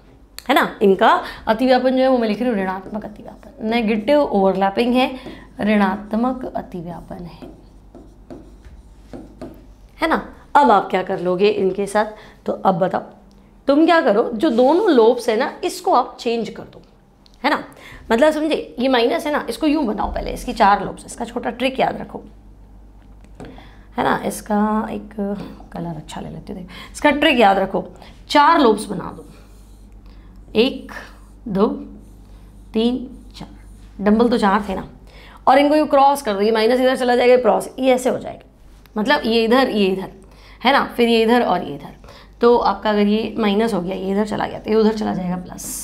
है ना? इनका अतिव्यापन जो है वो मैं लिख रही हूँ, ऋणात्मक अतिव्यापन। नेगेटिव ओवरलैपिंग है, ऋणात्मक अतिव्यापन है। है ना? अब आप क्या कर लोगे इनके साथ? तो अब बताओ, तुम क्या करो? जो दोनों लोब्स है ना, इसको आप चेंज कर दो। मतलब समझे, ये माइनस है ना, इसको यूँ बनाओ पहले, इसकी चार लोब्स इसका छोटा ट्रिक याद रखो। है ना, इसका एक कलर अच्छा ले लेते हो इसका ट्रिक याद रखो, चार लोब्स बना दो। एक, दो, तीन, चार। डंबल तो चार थे ना। और इनको यू क्रॉस कर दो, ये माइनस इधर चला जाएगा क्रॉस ये ऐसे हो जाएगा। मतलब ये इधर ये इधर, है ना? फिर ये इधर और ये इधर। तो आपका अगर ये माइनस हो गया, ये इधर चला गया तो ये उधर चला जाएगा प्लस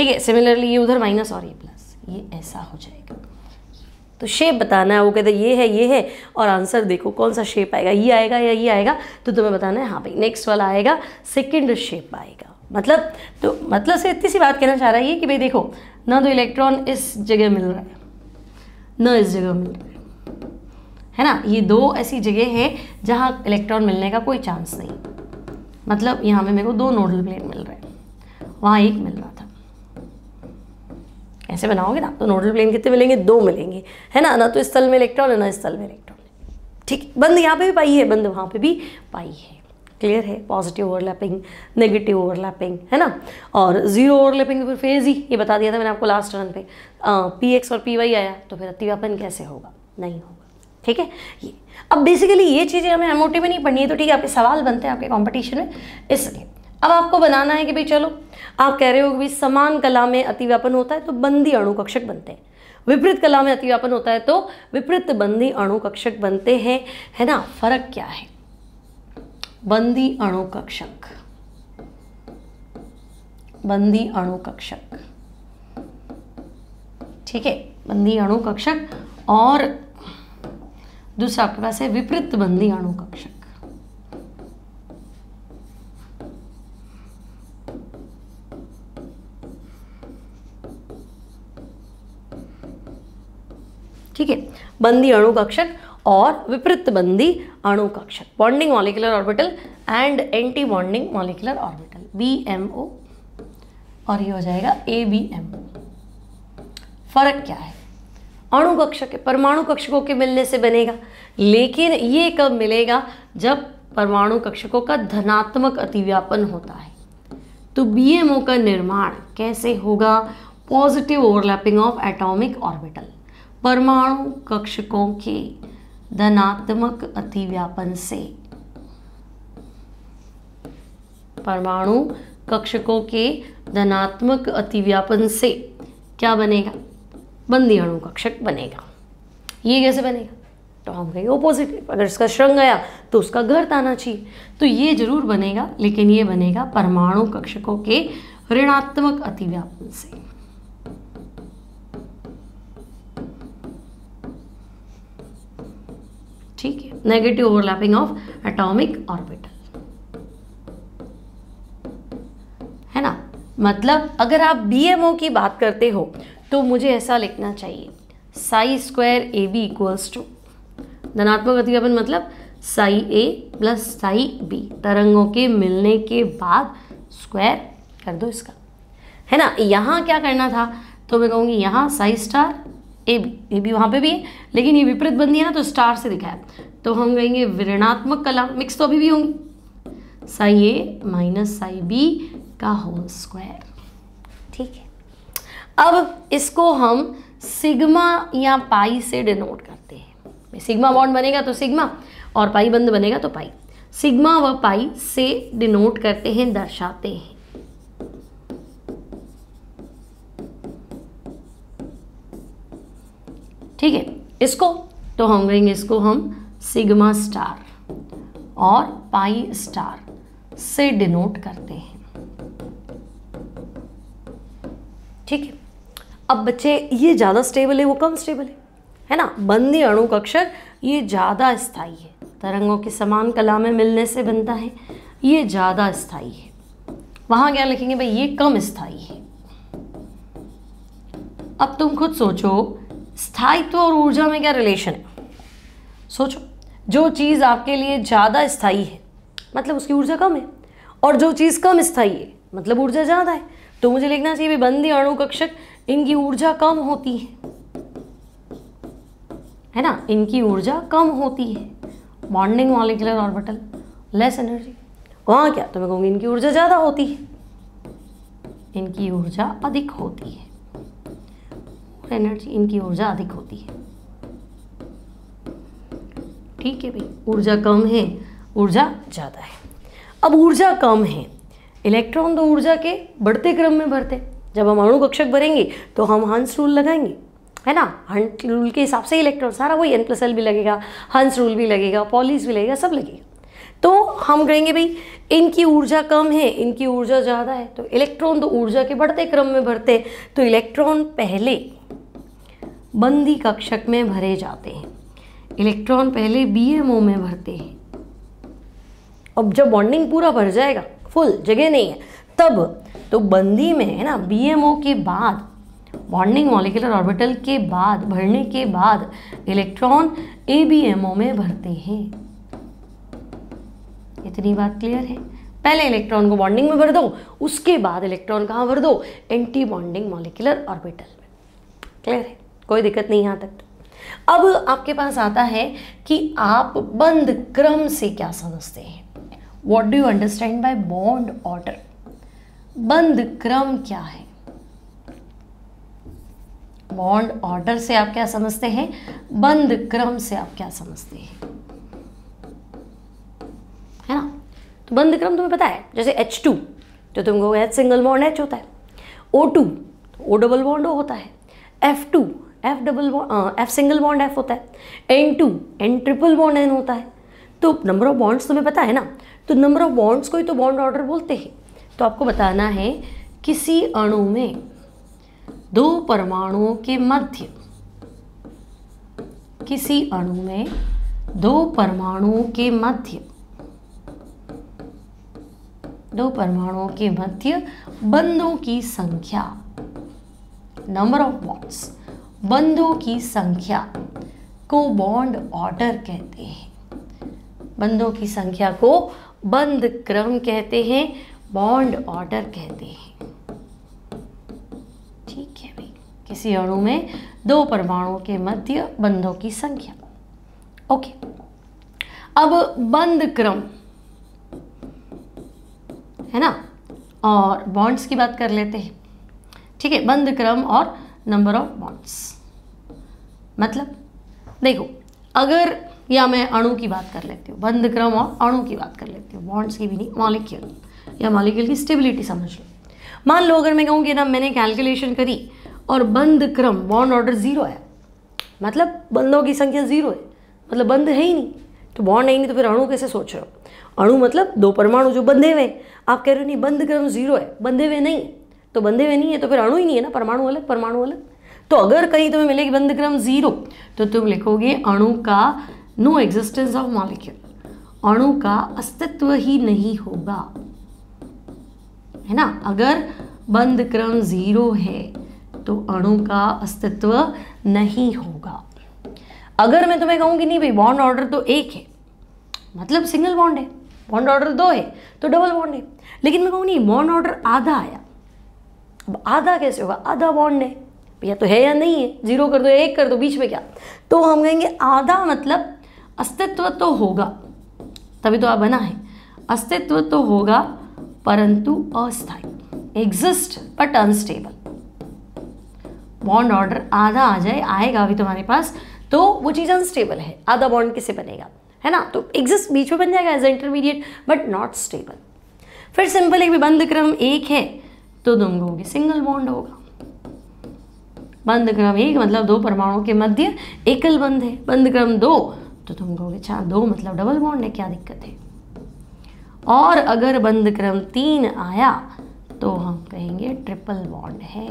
ठीक है सिमिलरली ये उधर माइनस और ये प्लस ये ऐसा हो जाएगा। तो शेप बताना है, वो कहते ये है ये है, और आंसर देखो कौन सा शेप आएगा, ये आएगा या ये आएगा तो तुम्हें बताना है हाँ भाई नेक्स्ट वाला आएगा सेकेंड शेप आएगा। मतलब तो मतलब से इतनी सी बात कहना चाह रहा है ये कि भाई देखो, ना तो इलेक्ट्रॉन इस जगह मिल रहा है, न इस जगह मिल रहा है। है ना? ये दो ऐसी जगह है जहाँ इलेक्ट्रॉन मिलने का कोई चांस नहीं। मतलब यहाँ पे मेरे को दो नोडल प्लेन मिल रहे हैं, वहाँ एक मिल रहा था। ऐसे बनाओगे ना तो नोडल प्लेन कितने मिलेंगे? दो मिलेंगे। है ना? ना तो इस तल में इलेक्ट्रॉन है, ना इस तल में इलेक्ट्रॉन ठीक? बंद यहाँ पे भी पाई है, बंद वहाँ पे भी पाई है। क्लियर है? पॉजिटिव ओवरलैपिंग नेगेटिव ओवरलैपिंग है ना? और ज़ीरो ओवरलैपिंग तो फिर फ़ेज़ ही, ये बता दिया था मैंने आपको लास्ट रन पे। पी एक्स और पी वाई आया तो फिर अतिव्यापन कैसे होगा? नहीं होगा। ठीक है? ये। अब बेसिकली ये चीज़ें हमें एम में नहीं पढ़नी है तो ठीक है, आपके सवाल बनते हैं, आपके कॉम्पिटिशन में। इसलिए। अब आपको बनाना है कि भाई चलो आप कह रहे हो कि समान कला में अतिव्यापन होता है तो बंदी अणु कक्षक बनते हैं। विपरीत कला में अतिव्यापन होता है तो विपरीत बंदी अणु कक्षक बनते हैं। है ना? फ़र्क क्या है? बंदी अणु कक्षक बंदी अणु कक्षक ठीक है? बंदी अणु कक्षक और दूसरा आपके पास है विपरीत बंदी अणु कक्षक ठीक है बंदी अणु कक्षक और विपरीत बंदी अणु कक्षक bonding molecular orbital and anti bonding molecular orbital B M O और ये हो जाएगा ए बी एम फ़र्क क्या है? अणु कक्षक परमाणु कक्षकों के मिलने से बनेगा। लेकिन ये कब मिलेगा? जब परमाणु कक्षकों का धनात्मक अतिव्यापन होता है। तो बीएमओ का निर्माण कैसे होगा? Positive overlapping of atomic orbital परमाणु कक्षकों के धनात्मक अतिव्यापन से। परमाणु कक्षकों के धनात्मक अतिव्यापन से क्या बनेगा? बंदी अणु कक्षक बनेगा। ये कैसे बनेगा? तो हम कहेंगे ऑपोजिट अगर इसका श्रृंग आया तो उसका घर आना चाहिए। तो ये ज़रूर बनेगा, लेकिन ये बनेगा परमाणु कक्षकों के ऋणात्मक अतिव्यापन से। ठीक है? Negative overlapping of atomic orbital है ना? मतलब अगर आप बीएमओ की बात करते हो तो मुझे ऐसा लिखना चाहिए। Psi square A B equals to धनात्मक अतिक्रमण मतलब psi A plus psi B तरंगों के मिलने के बाद स्क्वायर कर दो इसका। है ना? यहाँ क्या करना था? तो मैं कहूँगी यहाँ psi star A B A B वहाँ पर भी है, लेकिन ये विपरीत बंदी है ना तो स्टार से दिखाया। तो हम कहेंगे ऋणात्मक कला मिक्स तो अभी भी होंगी। Psi A minus psi B का होल स्क्वायर ठीक है। अब इसको हम सिग्मा या पाई से डिनोट करते हैं। सिग्मा बॉन्ड बनेगा तो सिग्मा और पाई बंद बनेगा तो पाई सिग्मा व पाई से डिनोट करते हैं, दर्शाते हैं। ठीक है? इसको तो हम कहेंगे इसको हम सिग्मा स्टार और पाई स्टार से डिनोट करते हैं। ठीक है? अब बच्चे, ये ज़्यादा स्टेबल है, वो कम स्टेबल है है ना? बंदी अणु कक्षक ये ज़्यादा स्थायी है। तरंगों के समान कला में मिलने से बनता है, ये ज़्यादा स्थायी है। वहाँ क्या लिखेंगे भाई? ये कम स्थायी है। अब तुम खुद सोचो स्थायित्व और ऊर्जा में क्या रिलेशन है? सोचो, जो चीज़ आपके लिए ज़्यादा स्थायी है मतलब उसकी ऊर्जा कम है, और जो चीज़ कम स्थायी है मतलब ऊर्जा ज़्यादा है तो मुझे लिखना चाहिए बंदी, अणु, कक्षक, इनकी ऊर्जा कम होती है। है ना? इनकी ऊर्जा कम होती है। Bonding molecular orbital less energy वहाँ क्या? तो मैं कहूँगी इनकी ऊर्जा ज़्यादा होती है। इनकी ऊर्जा अधिक होती है। एनर्जी इनकी ऊर्जा अधिक होती है। ठीक है भाई, ऊर्जा कम है, ऊर्जा ज़्यादा है। अब ऊर्जा कम है, इलेक्ट्रॉन तो ऊर्जा के बढ़ते क्रम में भरते जब हम अणु कक्षक भरेंगे तो हम हंस रूल लगाएँगे, है ना? हंस रूल के हिसाब से इलेक्ट्रॉन सारा वही एन प्लस एल भी लगेगा हंस रूल भी लगेगा पॉलिस भी लगेगा, सब लगेगा। तो हम कहेंगे भाई, इनकी ऊर्जा कम है, इनकी ऊर्जा ज़्यादा है तो इलेक्ट्रॉन तो ऊर्जा के बढ़ते क्रम में बढ़ते तो इलेक्ट्रॉन पहले बंदी कक्षक में भरे जाते हैं। इलेक्ट्रॉन पहले बी में भरते हैं। अब जब बॉन्डिंग पूरा भर जाएगा फुल जगह नहीं है, तब तो बंदी में, है ना बी के बाद बॉन्डिंग मॉलिकुलर ऑर्बिटल के बाद, भरने के बाद इलेक्ट्रॉन ए बी में भरते हैं। इतनी बात क्लियर है? पहले इलेक्ट्रॉन को बॉन्डिंग में भर दो, उसके बाद इलेक्ट्रॉन कहाँ भर दो? एंटी बॉन्डिंग मॉलिकुलर ऑर्बिटल में। क्लियर है? कोई दिक्कत नहीं यहाँ तक। अब आपके पास आता है कि आप बंद क्रम से क्या समझते हैं? What do you understand by bond order बंद क्रम क्या है? बॉन्ड ऑर्डर से आप क्या समझते हैं? बंद क्रम से आप क्या समझते हैं? है ना? तो बंद क्रम तुम्हें पता है, जैसे एच टू तो तुमको एच सिंगल बॉन्ड एच होता है। O two O double bond O होता है। F two F double F single bond F होता है। N two N triple bond N होता है। तो नंबर ऑफ़ बॉन्ड्स तुम्हें पता है ना? तो नंबर ऑफ़ बॉन्ड्स को ही तो बॉन्ड ऑर्डर बोलते हैं। तो आपको बताना है, किसी अणु में दो परमाणुओं के मध्य, किसी अणु में दो परमाणुओं के मध्य, दो परमाणुओं के मध्य बंधों की संख्या नंबर ऑफ़ बॉन्ड्स बंधों की संख्या को बॉन्ड ऑर्डर कहते हैं। बंधों की संख्या को बंद क्रम कहते हैं बॉन्ड ऑर्डर कहते हैं। ठीक है भाई, किसी अणु में दो परमाणुओं के मध्य बंधों की संख्या। ओके, अब बंद क्रम, है ना? और बॉन्ड्स की बात कर लेते हैं। ठीक है, बंद क्रम और नंबर ऑफ़ बॉन्ड्स मतलब देखो, अगर, या मैं अणु की बात कर लेती हूँ बंद क्रम और अणु की बात कर लेती हूँ बॉन्ड्स की भी नहीं मॉलिक्यूल या मॉलिक्यूल की स्टेबिलिटी समझ लो। मान लो, अगर मैं कहूँ कि ना, मैंने कैलकुलेशन करी, और बंद क्रम बॉन्ड ऑर्डर ज़ीरो है मतलब बंदों की संख्या ज़ीरो है मतलब बंद है ही नहीं तो बॉन्ड है ही नहीं तो फिर अणु कैसे सोच रहे हो? अणु मतलब दो परमाणु जो बंधे हुए आप कह रहे हो, नहीं बंद क्रम ज़ीरो है, बंधे हुए नहीं तो बंधे हुए नहीं है तो फिर अणु ही नहीं है ना, परमाणु अलग परमाणु अलग। तो अगर कहीं तुम्हें मिलेगी बंद क्रम ज़ीरो तो तुम लिखोगे अणु का नो एग्जिस्टेंस ऑफ़ मॉलिक्यूल अणु का अस्तित्व ही नहीं होगा। है ना? अगर बंद क्रम ज़ीरो है तो अणु का अस्तित्व नहीं होगा। अगर मैं तुम्हें कहूँ कि नहीं भाई बॉन्ड ऑर्डर तो एक है। मतलब सिंगल बॉन्ड है। बॉन्ड ऑर्डर दो है तो डबल बॉन्ड है। लेकिन मैं कहूँ नहीं बॉन्ड ऑर्डर आधा आया। आधा कैसे होगा? आधा बॉन्ड है भैया तो है या नहीं है? ज़ीरो कर दो, एक कर दो, बीच में क्या? तो हम कहेंगे आधा मतलब अस्तित्व तो होगा। तभी तो आप बना है। अस्तित्व तो होगा, परंतु अस्थायी। Exist but unstable bond order आधा आ जाए, आएगा अभी तुम्हारे पास तो वो चीज़ अनस्टेबल है। आधा बॉन्ड किसे बनेगा? है ना? तो एग्जिस्ट बीच में बन जाएगा as intermediate but not stable फिर सिंपल एक बंद क्रम एक है। तो तुम कहोगे सिंगल बॉन्ड होगा। बंद क्रम एक मतलब दो परमाणुओं के मध्य एकल बंद है। बंद क्रम दो तो तुम कहोगे अच्छा दो मतलब डबल बॉन्ड है, क्या दिक्कत है? और अगर बंद क्रम तीन आया तो हम कहेंगे ट्रिपल बॉन्ड है।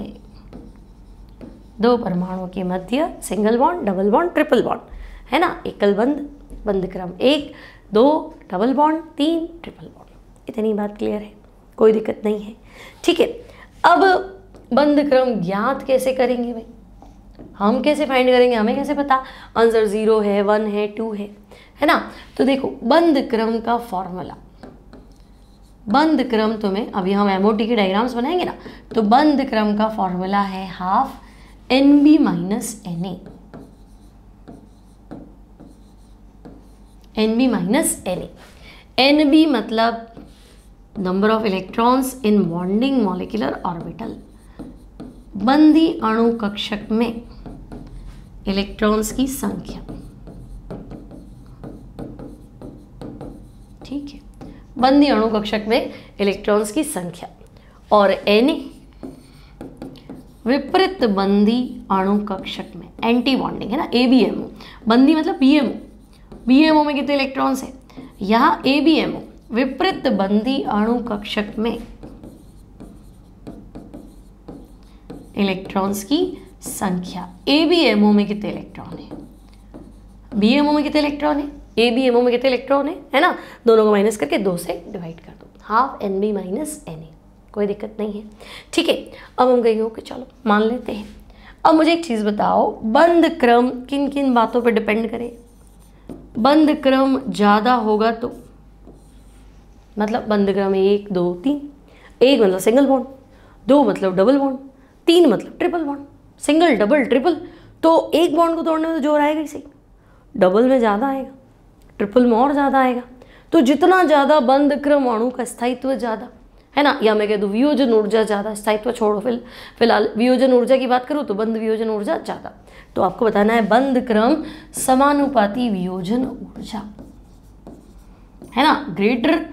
दो परमाणुओं के मध्य single bond double bond triple bond है ना? एकल बंद बंद क्रम एक, दो डबल बॉन्ड तीन ट्रिपल बॉन्ड इतनी बात क्लियर है? कोई दिक्कत नहीं है। ठीक है, अब बंद क्रम ज्ञात कैसे करेंगे भाई? हम कैसे फाइंड करेंगे, हमें कैसे पता? आंसर ज़ीरो है वन है टू है है ना? तो देखो, बंद क्रम का फॉर्मूला बंद क्रम तुम्हें अभी हम एमओटी के डायग्राम्स बनाएँगे ना तो बंद क्रम का फॉर्मूला है half N B minus N A N B minus N A N B मतलब number of electrons in bonding molecular orbital बंदी अणु कक्षक में इलेक्ट्रॉन्स की संख्या। ठीक है। बंदी अणु कक्षक में इलेक्ट्रॉन्स की संख्या। और एन विपरीत बंदी अणु कक्षक में एंटी बॉन्डिंग है ना? ए बी एम बंदी मतलब बी एम बी एम में कितने इलेक्ट्रॉन्स है? यहाँ ए बी एम विपरीत बंदी अणु कक्षक में। इलेक्ट्रॉन्स की संख्या। ए बी एम ओ में कितने इलेक्ट्रॉन है? बी एम ओ में कितने इलेक्ट्रॉन है? ए बी एम ओ में कितने इलेक्ट्रॉन है? है ना? दोनों को माइनस करके दो से डिवाइड कर दो। Half N B minus N A कोई दिक्कत नहीं है। ठीक है, अब हम कहेंगे, ओके, चलो, मान लेते हैं। अब मुझे एक चीज़ बताओ, बंद क्रम किन किन बातों पर डिपेंड करे? बंद क्रम ज़्यादा होगा तो मतलब बंद क्रम एक, दो, तीन। एक मतलब सिंगल बॉन्ड दो मतलब डबल बॉन्ड तीन मतलब triple bond single double triple तो एक बॉन्ड को तोड़ने में तो ज़ोर आएगा ही सही। डबल में ज़्यादा आएगा ट्रिपल में और ज़्यादा आएगा। तो जितना ज़्यादा बंद क्रम अणु का स्थायित्व ज़्यादा, है ना? या मैं कह दूँ वियोजन ऊर्जा ज़्यादा, स्थायित्व छोड़ो फिल, फ़िलहाल वियोजन ऊर्जा की बात करूँ तो बंद वियोजन ऊर्जा ज़्यादा। तो आपको बताना है बंद क्रम समानुपाती वियोजन ऊर्जा, है ना? Greater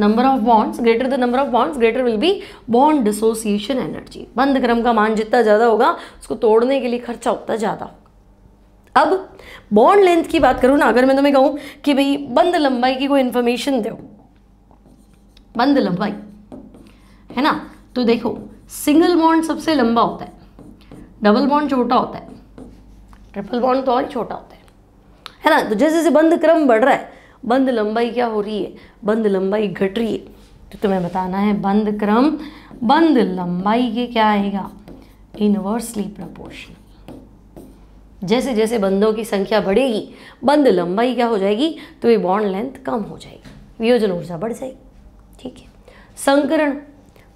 number of bonds greater the number of bonds greater will be bond dissociation energy बंद क्रम का मान जितना ज़्यादा होगा, उसको तोड़ने के लिए खर्चा उतना ज़्यादा होगा। अब बॉन्ड लेंथ की बात करूँ ना, अगर मैं तुम्हें कहूँ कि भाई, बंद लंबाई की कोई इन्फॉर्मेशन दो। बंद लंबाई, है ना? तो देखो सिंगल बॉन्ड सबसे लंबा होता है डबल बॉन्ड छोटा होता है ट्रिपल बॉन्ड तो और छोटा होता है। है ना? तो जैसे जैसे बंद क्रम बढ़ रहा है बंद लंबाई क्या हो रही है? बंद लंबाई घट रही है। तो तुम्हें बताना है, बंद क्रम, बंद लंबाई के क्या आएगा? इनवर्सली प्रोपोर्शनल जैसे जैसे बंदों की संख्या बढ़ेगी, बंद लंबाई क्या हो जाएगी? तो ये बॉन्ड लेंथ कम हो जाएगी। वियोजन ऊर्जा बढ़ जाएगी। ठीक है? संकरण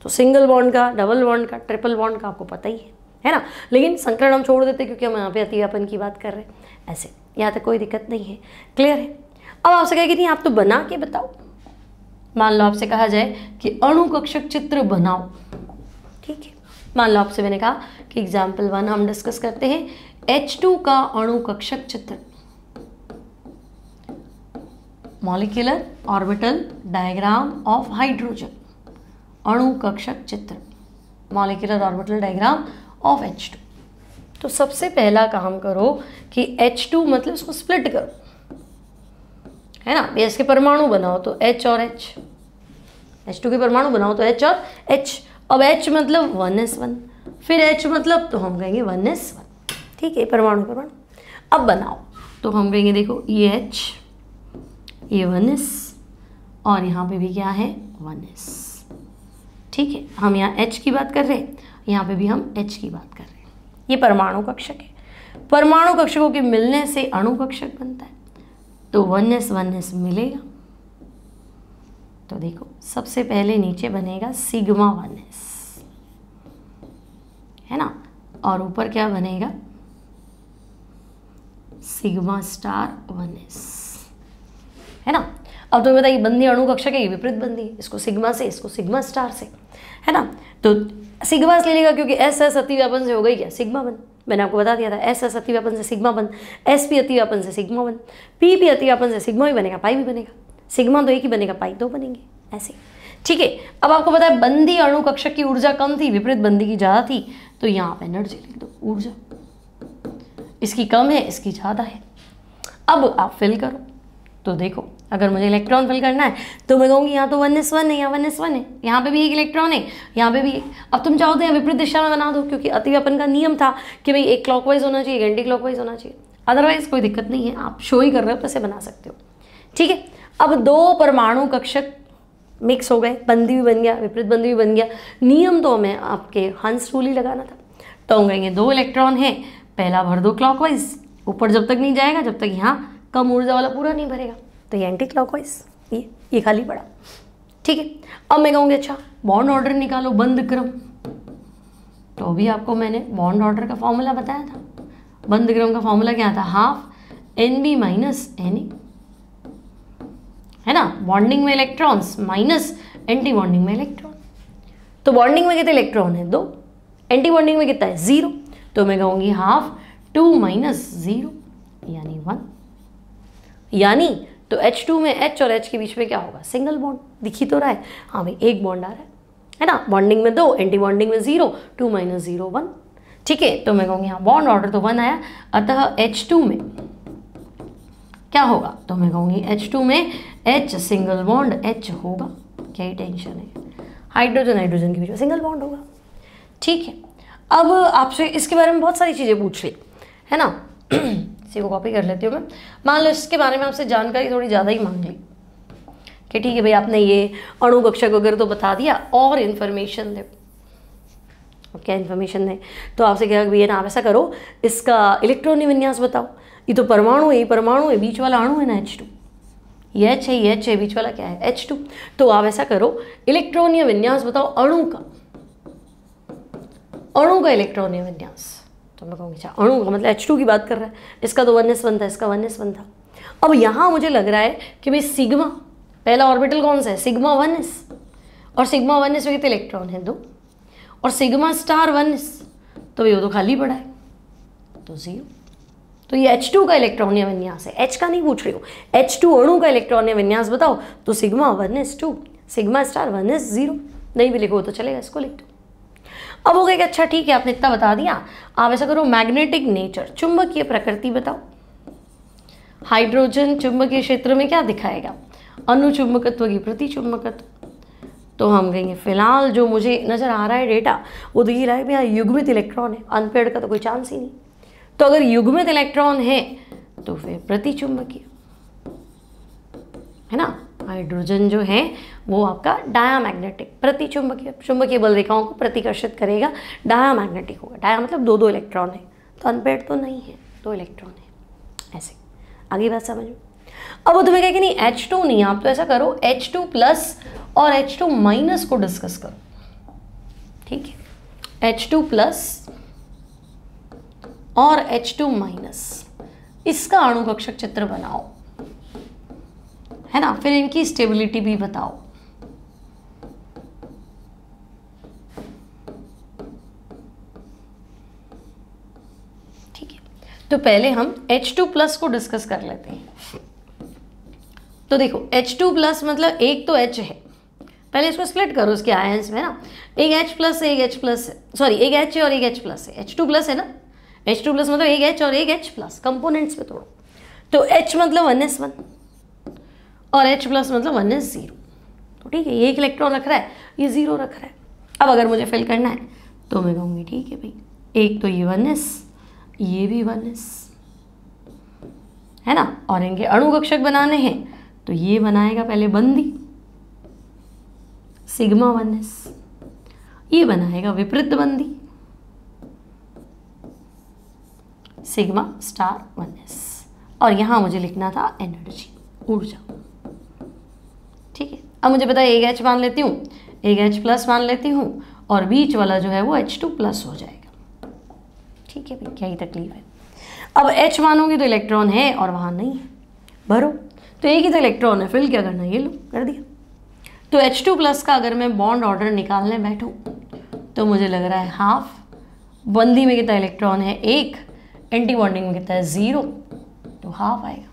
तो सिंगल बॉन्ड का डबल बॉन्ड का ट्रिपल बॉन्ड का आपको पता ही है। है ना? लेकिन संकरण हम छोड़ देते क्योंकि हम यहाँ पे अतिव्यापन की बात कर रहे हैं। ऐसे, यहाँ तक कोई दिक्कत नहीं है। क्लियर है? अब आपसे कहेगी नहीं, आप तो बना के बताओ। मान लो आपसे कहा जाए कि अणु कक्षक चित्र बनाओ। ठीक है। मान लो आपसे मैंने कहा कि एग्ज़ाम्पल वन हम डिस्कस करते हैं H2 का अणु कक्षक चित्र। Molecular orbital diagram of hydrogen अणु कक्षक चित्र molecular orbital diagram of H2 तो सबसे पहला काम करो कि H2 मतलब उसको स्प्लिट करो। है ना? एस के परमाणु बनाओ तो एच और एच एच टू के परमाणु बनाओ तो एच और एच अब एच मतलब वन एस वन फिर एच मतलब तो हम कहेंगे वन एस वन ठीक है, परमाणु परमाणु. अब बनाओ. तो हम कहेंगे देखो, ये एच ये वन एस और यहाँ पे भी क्या है? वन एस ठीक है, हम यहाँ एच की बात कर रहे हैं, यहाँ पे भी हम एच की बात कर रहे हैं. ये परमाणु कक्षक है. परमाणु कक्षकों के मिलने से अणु कक्षक बनता है. तो वन एस वन एस मिलेगा। तो देखो, सबसे पहले नीचे बनेगा सिग्मा वन एस है ना? और ऊपर क्या बनेगा? सिग्मा स्टार वन एस है ना? अब तुम्हें बताइए बंदी अणु कक्षक है ये विपरीत बंदी इसको सिग्मा से, इसको सिग्मा स्टार से। है ना? तो सिग्मा से लेगा क्योंकि एस एस अति व्यापन से हो गई क्या? सिग्मा वन मैंने आपको बता दिया था एस एस अति व्यापन से सिग्मा वन एस पी अति व्यापन से सिग्मा बन पी पी अति व्यापन से सिग्मा भी बनेगा, पाई भी बनेगा, सिग्मा तो एक ही बनेगा, पाई दो बनेंगे, ऐसे। ठीक है, अब आपको पता है बंदी अणु कक्षक की ऊर्जा कम थी, विपरीत बंदी की ज़्यादा थी तो यहाँ आप एनर्जी लिख दो ऊर्जा। इसकी कम है, इसकी ज़्यादा है। अब आप फिल करो तो देखो अगर मुझे इलेक्ट्रॉन फिल करना है तो मैं कहूँगी, यहाँ तो वन एस वन है, यहाँ वन एस वन है, यहाँ पे भी एक इलेक्ट्रॉन है, यहाँ पे भी एक अब तुम चाहो तो यहाँ विपरीत दिशा में बना दो, क्योंकि अतिव्यापन का नियम था कि भाई एक क्लॉकवाइज होना चाहिए एंटी क्लॉकवाइज होना चाहिए। अदरवाइज़ कोई दिक्कत नहीं है, आप शो ही कर रहे हो तो ऐसे बना सकते हो। ठीक है? अब दो परमाणु कक्षक मिक्स हो गए, बंदी भी बन गया, विपरीत बंदी भी बन गया। नियम तो हमें आपके हंस रूल ही लगाना था। तो हम कहेंगे, दो इलेक्ट्रॉन है, पहला भर दो क्लॉकवाइज ऊपर जब तक नहीं जाएगा, जब तक यहाँ कम ऊर्जा वाला पूरा नहीं भरेगा। तो ये एंटी क्लॉकवाइज ये ये खाली पड़ा। ठीक है, अब मैं कहूँगी अच्छा बॉन्ड ऑर्डर निकालो, बंद क्रम तो अभी आपको मैंने बॉन्ड ऑर्डर का फॉर्मूला बताया था। बंद क्रम का फॉर्मूला क्या था? Half N B minus N A है ना? बॉन्डिंग में इलेक्ट्रॉन्स माइनस एंटी बॉन्डिंग में इलेक्ट्रॉन तो बॉन्डिंग में कितने इलेक्ट्रॉन है? दो। एंटी बॉन्डिंग में कितना है? ज़ीरो तो मैं कहूँगी हाफ़ टू माइनस ज़ीरो यानी वन यानी तो H2 में H और H के बीच में क्या होगा? सिंगल बॉन्ड दिखी तो रहा है। हाँ भाई, एक बॉन्ड आ रहा है। है ना? बॉन्डिंग में दो एंटी बॉन्डिंग में zero two minus zero one ठीक है? तो मैं कहूँगी हाँ बॉन्ड ऑर्डर तो वन आया। अतः H2 में क्या होगा? तो मैं कहूँगी H2 में H सिंगल बॉन्ड H होगा। क्या ही टेंशन है। हाइड्रोजन हाइड्रोजन के बीच में सिंगल बॉन्ड होगा। ठीक है? अब आपसे इसके बारे में बहुत सारी चीज़ें पूछ ली। है ना? इसी को कॉपी कर लेती हूँ मैं। मान लो इसके बारे में आपसे जानकारी थोड़ी ज़्यादा ही मांग ली। कि ठीक है भाई, आपने ये अणु कक्षक वगैरह तो बता दिया, और इन्फॉर्मेशन दे। क्या इन्फॉर्मेशन है तो आपसे क्या भैया ना, आप ऐसा करो, इसका इलेक्ट्रॉनिक विन्यास बताओ। ये तो परमाणु है, ये परमाणु है, बीच वाला अणु है ना एच टू ये एच है, ये एच है, बीच वाला क्या है? एच टू तो आप ऐसा करो इलेक्ट्रॉनिक विन्यास बताओ अणु का। अणु का इलेक्ट्रॉनिक विन्यास। तो मैं कहूँगी अच्छा अणु का मतलब एच टू की बात कर रहा है। इसका तो वन एस वन था, इसका वन एस वन था। अब यहाँ मुझे लग रहा है कि भाई सिग्मा पहला ऑर्बिटल कौन सा है? सिग्मा वन एस और सिग्मा वन एस में कितने इलेक्ट्रॉन है? दो। और सिग्मा स्टार वन एस तो भाई वो तो खाली पड़ा है। तो ज़ीरो तो ये H2 का इलेक्ट्रॉनिय विन्यास है? H का नहीं पूछ रही हूँ। H2 अणु का इलेक्ट्रॉनिय विन्यास बताओ। तो sigma one S two sigma star one S zero नहीं भी लिखो तो चलेगा, इसको लिख दो। अब हो गया कि अच्छा ठीक है, आपने इतना बता दिया। आप ऐसा करो मैग्नेटिक नेचर चुंबकीय प्रकृति बताओ। हाइड्रोजन चुंबकीय क्षेत्र में क्या दिखाएगा? अनुचुंबकत्व की प्रति चुंबकत्व। तो हम कहेंगे, फ़िलहाल जो मुझे नज़र आ रहा है डेटा वो दिख रहा है भैया युग्मित इलेक्ट्रॉन है। अनपेड का तो कोई चांस ही नहीं। तो अगर युग्मित इलेक्ट्रॉन है तो फिर प्रति चुंबकीय। है ना? हाइड्रोजन जो है, वो आपका डायामैग्नेटिक प्रति चुंबकीय चुंबकीय बल रेखाओं को प्रतिकर्षित करेगा। डायामैग्नेटिक होगा। डाया मतलब दो दो इलेक्ट्रॉन है। तो अनपेड तो नहीं है, दो इलेक्ट्रॉन है। ऐसे। आगे बात समझो। अब वो तुम्हें कहे कि नहीं एच टू नहीं, आप तो ऐसा करो एच टू प्लस और एच टू माइनस को डिस्कस करो। ठीक है? एच टू प्लस और एच टू माइनस इसका अणुकक्षक चित्र बनाओ। है ना? फिर इनकी स्टेबिलिटी भी बताओ। ठीक है। तो पहले हम H2 प्लस को डिस्कस कर लेते हैं। तो देखो H2 प्लस मतलब एक तो H है। पहले इसको स्प्लिट करो उसके आयंस में ना। एक H प्लस है, एक H प्लस है। सॉरी एक H है और एक H प्लस है। H2 प्लस है ना? H2 प्लस मतलब एक H और एक H प्लस कंपोनेंट्स पे तोड़ो। तो H मतलब वन एस वन और H प्लस मतलब वन एस ज़ीरो तो ठीक है, ये एक इलेक्ट्रॉन रख रहा है, ये ज़ीरो रख रहा है। अब अगर मुझे फिल करना है तो मैं कहूँगी ठीक है भाई। एक तो ये वन एस ये भी वन एस है ना? और इनके अणुकक्षक बनाने हैं तो ये बनाएगा पहले बंदी। सिग्मा वन एस ये बनाएगा विपरीत बंदी। सिग्मा स्टार वन एस और यहाँ मुझे लिखना था एनर्जी ऊर्जा। ठीक है? अब मुझे है एक एच मान लेती हूँ, एक एच प्लस मान लेती हूँ, और बीच वाला जो है वो एच टू प्लस हो जाएगा। ठीक है भाई क्या ही तकलीफ़ है। अब एच मानोगे तो इलेक्ट्रॉन है और वहाँ नहीं है। भरो। तो एक ही तो इलेक्ट्रॉन है फिल क्या करना ये लो, कर दिया। तो एच टू प्लस का अगर मैं बॉन्ड ऑर्डर निकालने बैठूँ तो मुझे लग रहा है हाफ़ बंदी में कितना इलेक्ट्रॉन है? एक एंटी बॉन्डिंग में कितना है? ज़ीरो तो हाफ़ आएगा।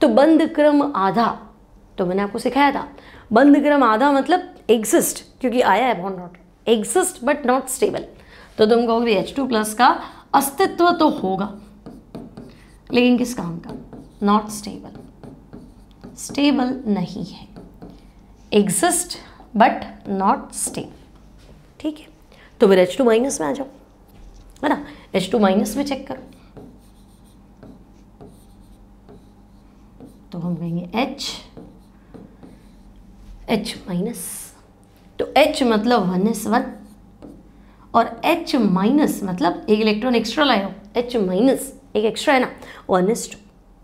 तो बंद क्रम आधा तो मैंने आपको सिखाया था। बंद क्रम आधा मतलब एग्जिस्ट क्योंकि आया है bond order exist but not stable तो तुम कहोगे एच टू प्लस का अस्तित्व तो होगा। लेकिन किस काम का? नॉट स्टेबल स्टेबल नहीं है। एग्जिस्ट बट नॉट स्टेबल ठीक है। तो फिर एच टू माइनस में आ जाओ। है ना? एच टू माइनस में चेक करो। तो हम कहेंगे एच एच माइनस तो एच मतलब वन एस वन और एच माइनस मतलब एक इलेक्ट्रॉन एक्स्ट्रा लाया हो। एच माइनस एक एक्स्ट्रा है ना। वन एस टू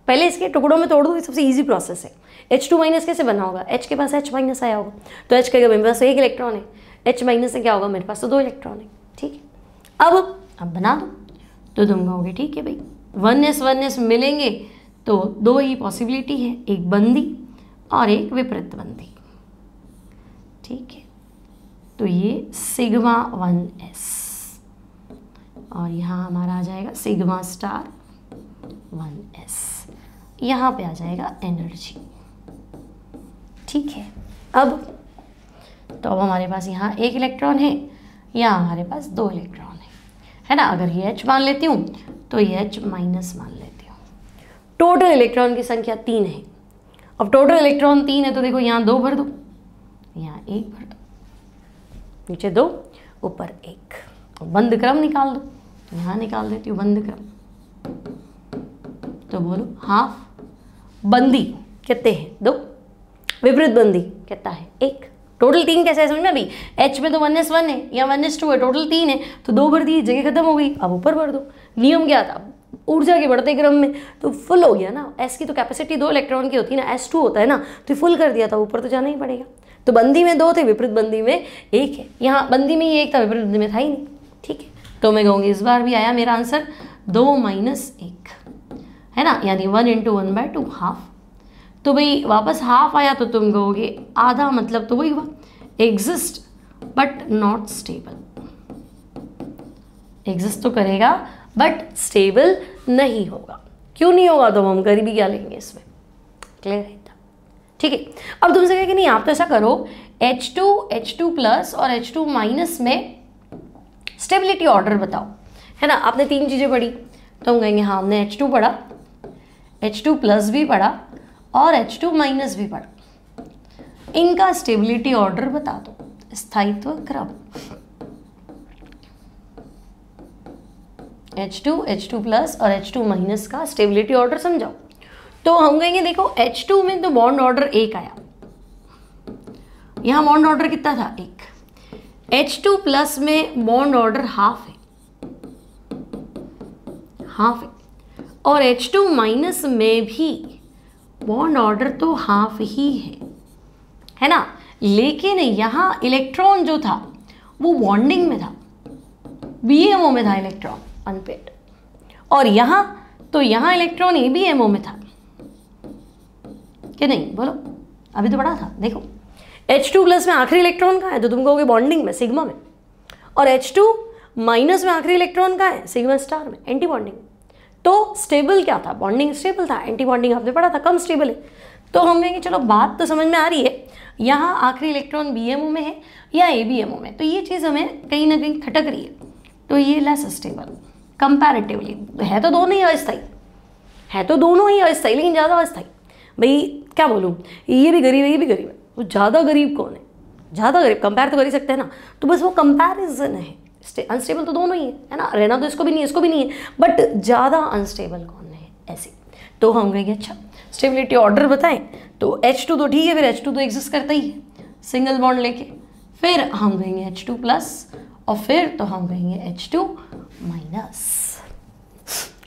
पहले इसके टुकड़ों में तोड़ दो सबसे ईजी प्रोसेस है। एच टू माइनस कैसे बना होगा? एच के पास एच माइनस आया होगा। तो एच कहेगा, मेरे पास एक इलेक्ट्रॉन है। एच माइनस से क्या होगा? मेरे पास तो दो इलेक्ट्रॉन है। ठीक है। अब अब बना दो? तो तुम कहोगे, ठीक है भाई। वन एस वन एस मिलेंगे तो दो ही पॉसिबिलिटी है। एक बंदी और एक विपरीत बंदी। ठीक है? तो ये सिग्मा वन एस और यहाँ हमारा आ जाएगा सिग्मा स्टार वन एस यहाँ पे आ जाएगा एनर्जी ठीक है? अब तो अब हमारे पास यहाँ एक इलेक्ट्रॉन है, यहाँ हमारे पास दो इलेक्ट्रॉन है। है ना? अगर ये एच मान लेती हूँ तो ये एच माइनस मान लेती हूँ। टोटल इलेक्ट्रॉन की संख्या तीन है। अब टोटल इलेक्ट्रॉन तीन है तो देखो यहाँ दो भर दो। यहाँ एक भर दो नीचे दो, ऊपर एक। बंद क्रम निकाल दो। यहाँ निकाल देती हूँ बंद क्रम। तो बोलो, हाफ़ बंदी कितने हैं? दो। विपरीत बंदी कहता है? एक। टोटल तीन कैसे है समझ में अभी? एच में तो वन एस वन है, या वन एस टू है टोटल तीन है तो दो भर दिए, जगह खत्म हो गई। अब ऊपर भर दो। नियम क्या था? ऊर्जा के बढ़ते क्रम में। तो फुल हो गया ना। एस की तो कैपेसिटी दो इलेक्ट्रॉन की होती है ना एस टू होता है ना तो फुल कर दिया था, ऊपर तो जाना ही पड़ेगा। तो बंदी में दो थे, विपरीत बंदी में एक है। यहाँ बंदी में ही एक था, विपरीत बंदी में था ही नहीं। ठीक है? तो मैं कहूँगी इस बार भी आया मेरा आंसर दो माइनस एक। है ना? यानी one into one by two half तो भाई, वापस हाफ़ आया तो तुम कहोगे आधा मतलब तो वही हुआ। Exist but not stable exist तो करेगा बट स्टेबल नहीं होगा। क्यों नहीं होगा? तो हम गरीबी क्या लेंगे इसमें? क्लियर है? ठीक है? अब तुमसे कहे कि नहीं, आप तो ऐसा करो H two H two plus और एच टू माइनस में स्टेबिलिटी ऑर्डर बताओ, है ना? आपने तीन चीज़ें पढ़ी तो हम कहेंगे हाँ हमने एच टू पढ़ा एच टू प्लस भी पढ़ा और एच टू माइनस भी पढ़ा। इनका स्टेबिलिटी ऑर्डर बता दो, स्थायित्व क्रम। H two H two plus और एच टू माइनस का स्टेबिलिटी ऑर्डर समझाओ। तो हम कहेंगे, देखो एच टू में तो बॉन्ड ऑर्डर एक आया। यहाँ बॉन्ड ऑर्डर कितना था? एक। एच टू प्लस में बॉन्ड ऑर्डर हाफ़ है। हाफ़ है। और एच टू माइनस में भी बॉन्ड ऑर्डर तो हाफ़ ही है। है ना? लेकिन यहाँ इलेक्ट्रॉन जो था, वो बॉन्डिंग में था। बीएमओ में था इलेक्ट्रॉन अनपेड और यहाँ तो यहाँ इलेक्ट्रॉन ए बी में था। कि नहीं? बोलो। अभी तो बड़ा था, देखो। एच टू प्लस में आखिरी इलेक्ट्रॉन का है? तो तुम कहोगे बॉन्डिंग में सिग्मा में। और एच टू माइनस में आखिरी इलेक्ट्रॉन का है? सिग्मा स्टार में एंटी बॉन्डिंग तो स्टेबल क्या था? बॉन्डिंग स्टेबल था। एंटी बॉन्डिंग आपने पढ़ा था, कम स्टेबल है। तो हम कहेंगे, चलो, बात तो समझ में आ रही है। यहाँ आखिरी इलेक्ट्रॉन बी में है या ए में? तो ये चीज़ हमें कहीं ना कहीं खटक रही है। तो ये लेस स्टेबल कंपैरेटिवली है तो दोनों ही अस्थाई है तो दोनों ही अस्थाई लेकिन ज़्यादा अस्थाई भाई क्या बोलूँ? ये भी गरीब है, ये भी गरीब है। वो ज़्यादा गरीब कौन है? ज़्यादा गरीब कंपेयर तो कर ही सकते हैं ना। तो बस वो कंपैरिजन है। अनस्टेबल तो दोनों ही है ना? रहना तो इसको भी नहीं इसको भी नहीं है। बट ज़्यादा अनस्टेबल कौन है? ऐसे। तो हम कहेंगे अच्छा स्टेबिलिटी ऑर्डर बताएँ। तो एच टू तो ठीक है, फिर एच टू तो एग्जिस्ट करता ही है। सिंगल बॉन्ड लेके। फिर हम कहेंगे एच टू प्लस और फिर तो हम कहेंगे एच टू माइनस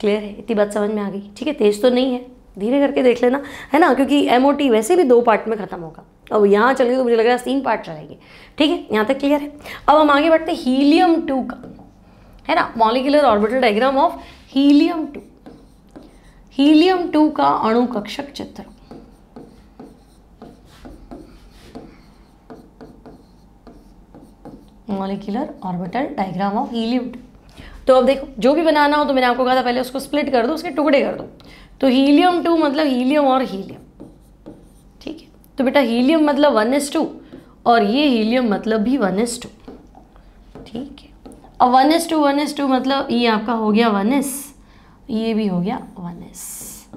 क्लियर है? इतनी बात समझ में आ गई। ठीक है, तेज तो नहीं है। धीरे करके देख लेना, है ना? क्योंकि एमओटी वैसे भी दो पार्ट में ख़त्म होगा। अब यहाँ चल गई तो मुझे लग रहा है तीन पार्ट चलेंगे। ठीक है? यहाँ तक क्लियर है? अब हम आगे बढ़ते हैं। हीलियम टू का। है ना? Molecular orbital diagram of helium two helium two का अणु कक्षक चित्र। Molecular orbital diagram of helium two तो अब देखो, जो भी बनाना हो तो मैंने आपको कहा था पहले उसको स्प्लिट कर दो, उसके टुकड़े कर दो। तो हीलियम टू मतलब हीलियम और हीलियम। ठीक है? तो बेटा हीलियम मतलब वन एस टू और ये हीलियम मतलब भी वन एस टू। ठीक है? अब one s two, one s two मतलब ये आपका हो गया वन एस, ये भी हो गया वन एस।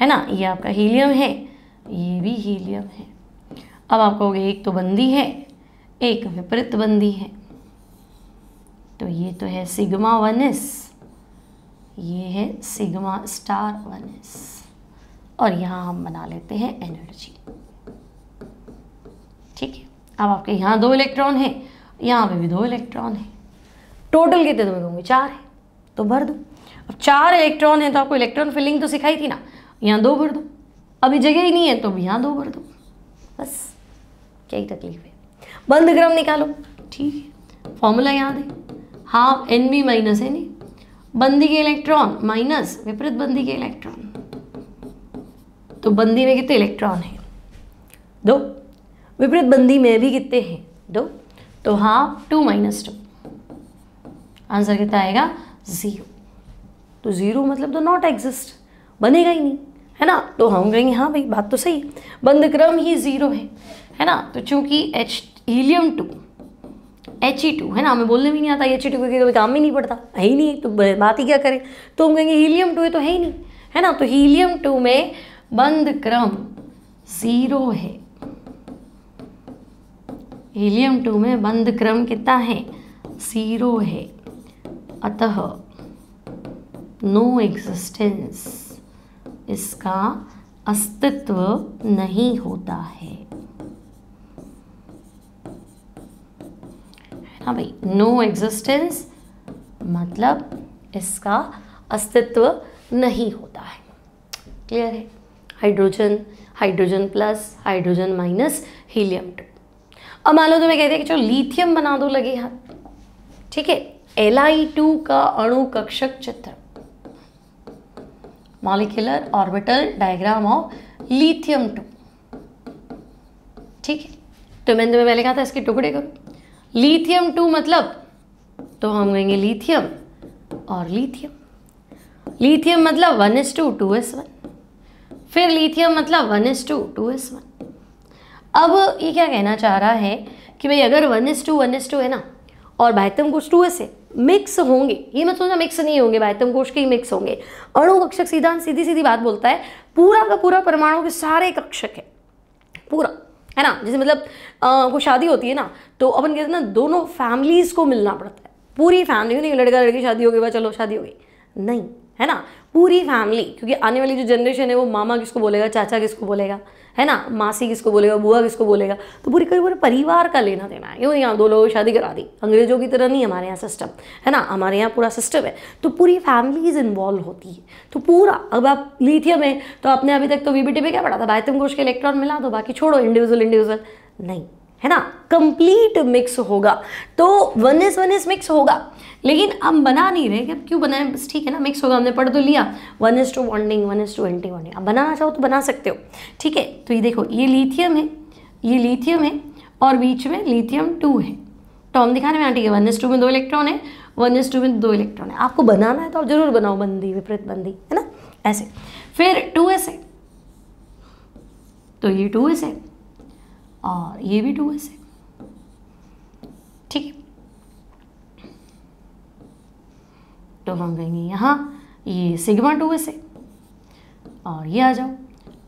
है ना? ये आपका हीलियम है, ये भी हीलियम है। अब आपका हो गया एक तो बंदी है, एक विपरीत बंदी है। तो ये तो है सिग्मा वन एस। ये है सिग्मा स्टार वन एस। और यहाँ हम बना लेते हैं एनर्जी। ठीक है? अब आपके यहाँ दो इलेक्ट्रॉन है, यहाँ पे भी दो इलेक्ट्रॉन है। टोटल कितने मैं कहूँगी चार है। तो भर दो। अब चार इलेक्ट्रॉन है तो आपको इलेक्ट्रॉन फिलिंग तो सिखाई थी ना? यहाँ दो भर दो। अभी जगह ही नहीं है तो यहाँ दो भर दो। बस, क्या ही तकलीफ़ है। बंद क्रम निकालो। ठीक है? फॉर्मूला याद है। Half N B minus N A बंदी के इलेक्ट्रॉन माइनस विपरीत बंदी के इलेक्ट्रॉन। तो बंदी में कितने इलेक्ट्रॉन है? दो। विपरीत बंदी में भी कितने हैं? दो। तो half two minus two answer कितना आएगा? ज़ीरो तो ज़ीरो मतलब तो नॉट एग्जिस्ट बनेगा ही नहीं। है ना? तो हम कहेंगे हाँ भाई, बात तो सही बंद क्रम ही ज़ीरो है। है ना? तो चूँकि H helium two H E two है ना? हमें बोलने भी नहीं आता एच ई टू क्योंकि कभी काम ही नहीं पड़ता। है ही नहीं तो बात ही क्या करें? तो हम कहेंगे हीलियम टू है तो है ही नहीं, है ना? तो हीलियम टू में बंद क्रम ज़ीरो है। हीलियम टू में बंद क्रम कितना है? ज़ीरो है। अतः नो एग्जिस्टेंस इसका अस्तित्व नहीं होता है। ना भाई नो एग्जिस्टेंस मतलब इसका अस्तित्व नहीं होता है। क्लियर है? Hydrogen hydrogen plus hydrogen minus helium two अब मान लो तो मैं कहते हैं कि चलो लिथियम बना दो लगे हाथ ठीक है? Li2 का अणु कक्षक चित्र। Molecular orbital diagram of lithium two ठीक है? तो मैंने तुम्हें पहले कहा था इसके टुकड़े करो लिथियम टू मतलब तो हम कहेंगे लिथियम और लिथियम लिथियम मतलब one s two two s one फिर लिथियम मतलब one s two two s one अब ये क्या कहना चाह रहा है कि भाई अगर one s two one s two है ना, और बाह्यतम कोष टू एस है मिक्स होंगे। ये मत सोचना मिक्स नहीं होंगे, बाह्यतम कोष के ही मिक्स होंगे। अणु कक्षक सीधा सीधी सीधी बात बोलता है, पूरा का पूरा परमाणु के सारे कक्षक है। पूरा। है ना? जैसे मतलब कोई शादी होती है ना तो अपन कहते हैं ना, दोनों फैमिलीज़ को मिलना पड़ता है। पूरी फैमिली नहीं लड़का लड़की शादी हो गई चलो, शादी हो गई। नहीं, है ना? पूरी फैमिली क्योंकि आने वाली जो जनरेशन है, वो मामा किसको बोलेगा, चाचा किसको बोलेगा? है ना? मासी किसको बोलेगा, बुआ किसको बोलेगा? तो पूरी कई पूरे परिवार का लेना देना है। यूँ यहाँ दो लोगों शादी करा दी। अंग्रेज़ों की तरह नहीं हमारे यहाँ सिस्टम है ना? हमारे यहाँ पूरा सिस्टम है। तो पूरी फैमिलीज़ इन्वॉल्व होती है। तो पूरा, अब आप लिथियम है तो आपने अभी तक तो वीबीटी पे क्या पढ़ा था? बायतम कोश के इलेक्ट्रॉन मिला दो, बाकी छोड़ो इंडिविजुअल इंडिविजुअल नहीं, है ना? कंप्लीट मिक्स होगा। तो one is one is mix होगा। लेकिन हम बना नहीं रहे कि अब क्यों बनाए? बस ठीक है ना मिक्स होगा, हमने पढ़ तो लिया। One s two bonding one s two anti bonding अब बनाना चाहो तो बना सकते हो। ठीक है तो ये देखो, ये लिथियम है, ये लिथियम है, और बीच में लिथियम टू है। तो हम दिखाने में आंटी है वन एस टू में दो इलेक्ट्रॉन है वन एस टू में दो इलेक्ट्रॉन है। आपको बनाना है तो आप ज़रूर बनाओ, बंदी, विपरीत बंदी, है ना? ऐसे। फिर टू एस है। तो ये टू एस है, और ये भी टू एस है ठीक है तो हम कहेंगे यहाँ, ये सिग्मा टू एस और ये आ जाओ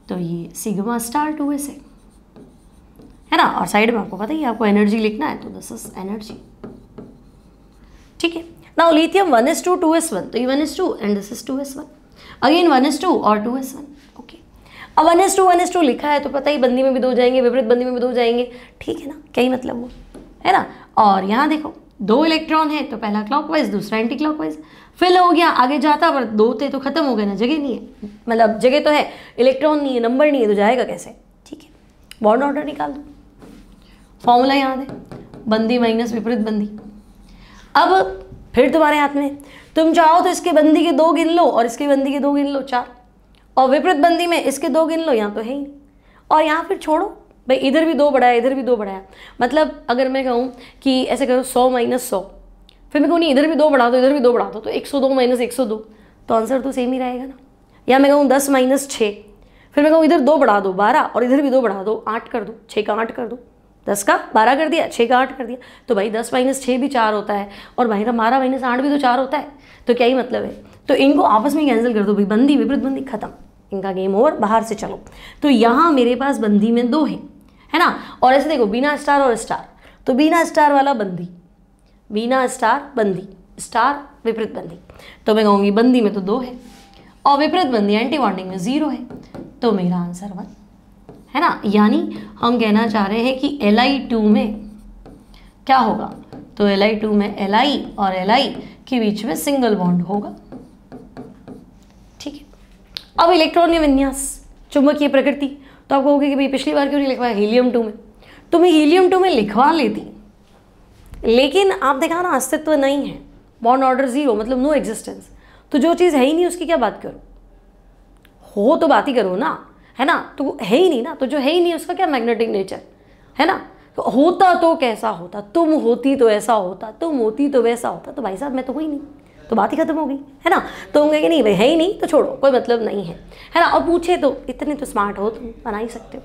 तो ये सिग्मा स्टार टू एस है है ना? और साइड में आपको पता ही आपको एनर्जी लिखना है तो दिस इज़ एनर्जी ठीक है? Now lithium one s two two s one तो ये one s two and this is two s one again one s two और टू एस वन ओके अब one s two one s two लिखा है तो पता ही बंदी में भी दो जाएँगे, विपरीत बंदी में भी दो जाएँगे। ठीक है ना? क्या ही मतलब वो है ना? और यहाँ देखो दो इलेक्ट्रॉन है तो पहला क्लॉकवाइज दूसरा एंटी क्लॉकवाइज फिल हो गया, आगे जाता, पर दो थे तो खत्म हो गए, ना जगह नहीं है। मतलब जगह तो है, इलेक्ट्रॉन नहीं है नंबर नहीं है तो जाएगा कैसे? ठीक है बॉन्ड ऑर्डर निकाल दो। फॉर्मूला याद है, बंदी माइनस विपरीत बंदी। अब फिर तुम्हारे हाथ में, तुम चाहो तो इसके बंदी के दो गिन लो, और इसके बंदी के दो गिन लो, चार। और विपरीत बंदी में इसके दो गिन लो, यहाँ तो है ही। और यहाँ फिर छोड़ो भाई, इधर भी दो बढ़ाया, इधर भी दो बढ़ाया। मतलब अगर मैं कहूँ कि ऐसे करो सौ माइनस सौ, फिर मैं कहूँ, नहीं, इधर भी दो बढ़ा दो, इधर भी दो बढ़ा दो। तो एक सौ दो माइनस एक सौ दो तो आंसर तो सेम ही रहेगा ना। या मैं कहूँ, दस माइनस छः फिर मैं कहूँ, इधर दो बढ़ा दो, बारह, और इधर भी दो बढ़ा दो, आठ कर दो छः का आठ कर दो। दस का बारह कर दिया छः का आठ कर दिया। तो भाई, दस माइनस छः भी चार होता है, और भाई बारह माइनस आठ भी तो चार होता है। तो क्या ही मतलब है? तो इनको आपस में कैंसिल कर दो भाई, बंदी, विपरीत बंदी, खत्म। इनका गेम ओवर, बाहर से चलो। तो यहाँ मेरे पास बंदी में दो है है ना? और ऐसे देखो, बिना स्टार और स्टार। तो बिना स्टार वाला बंदी, बिना स्टार बंदी, स्टार विपरीत बंदी। तो मैं कहूँगी बंदी में तो दो है, और विपरीत बंदी एंटी बॉन्डिंग में ज़ीरो है। तो मेरा आंसर वन है ना? यानी हम कहना चाह रहे हैं कि एल आई टू में क्या होगा? तो एल आई टू में एल आई और एल आई के बीच में सिंगल बॉन्ड होगा। अब इलेक्ट्रॉन विन्यास, चुंबकीय प्रकृति। तो आप कहोगे कि भाई, पिछली बार क्यों नहीं लिखवाया? हीलियम टू में। तो मैं हीलियम टू में लिखवा लेती। लेकिन आप देखा ना अस्तित्व नहीं है। बॉन्ड ऑर्डर ज़ीरो मतलब नो एग्जिस्टेंस तो जो चीज़ है ही नहीं, उसकी क्या बात करो? हो तो बात ही करो ना, है ना? तो है ही नहीं ना तो जो है ही नहीं, उसका क्या मैग्नेटिक नेचर है ना? तो होता तो कैसा होता? तुम होती तो ऐसा होता, तुम होती तो वैसा होता। तो भाई साहब, मैं तो हुई नहीं। तो बात ही खत्म हो गई, है ना? तो होंगे कि नहीं, भाई, है ही नहीं तो छोड़ो, कोई मतलब नहीं है। है ना? और पूछे तो इतने तो स्मार्ट हो, तुम बना ही सकते हो।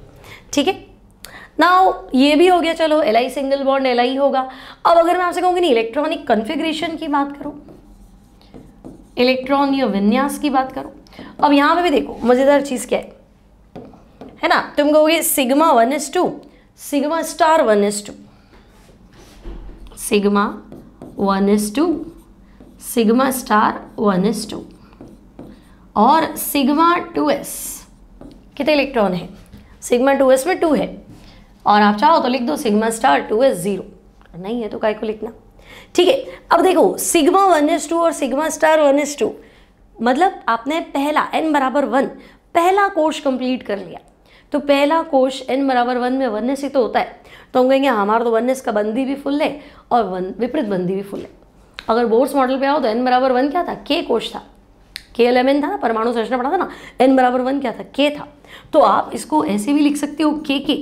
ठीक है? ना ये भी हो गया, चलो एलआई सिंगल बॉन्ड एलआई होगा। अब अगर मैं आपसे कहूँगी, नहीं इलेक्ट्रॉनिक कन्फिग्रेशन की बात करो इलेक्ट्रॉन या विन्यास की बात करो। अब यहाँ पे भी देखो, मज़ेदार चीज़ क्या है? है ना? तुम कहोगे, sigma one s two, sigma star one s two, sigma one s two sigma star one s two और सिग्मा टू एस कितने इलेक्ट्रॉन है? सिग्मा टू एस में टू है। और आप चाहो तो लिख दो sigma star two s zero नहीं है तो काय को लिखना? ठीक है, अब देखो सिग्मा वन एस टू और sigma star one s two मतलब आपने पहला एन बराबर वन पहला कोर्स कंप्लीट कर लिया। तो पहला कोश एन बराबर वन में वन ही तो होता है। तो हम कहेंगे, हमारा तो वन का बंदी भी फुल है और वन, विपरीत बंदी भी फुल है। अगर बोर्स मॉडल पे आओ तो एन बराबर वन क्या था? के कोश था। के एल एम एन था ना, परमाणु संरचना पढ़ा था ना एन बराबर वन क्या था? के था। तो आप इसको ऐसे भी लिख सकते हो के के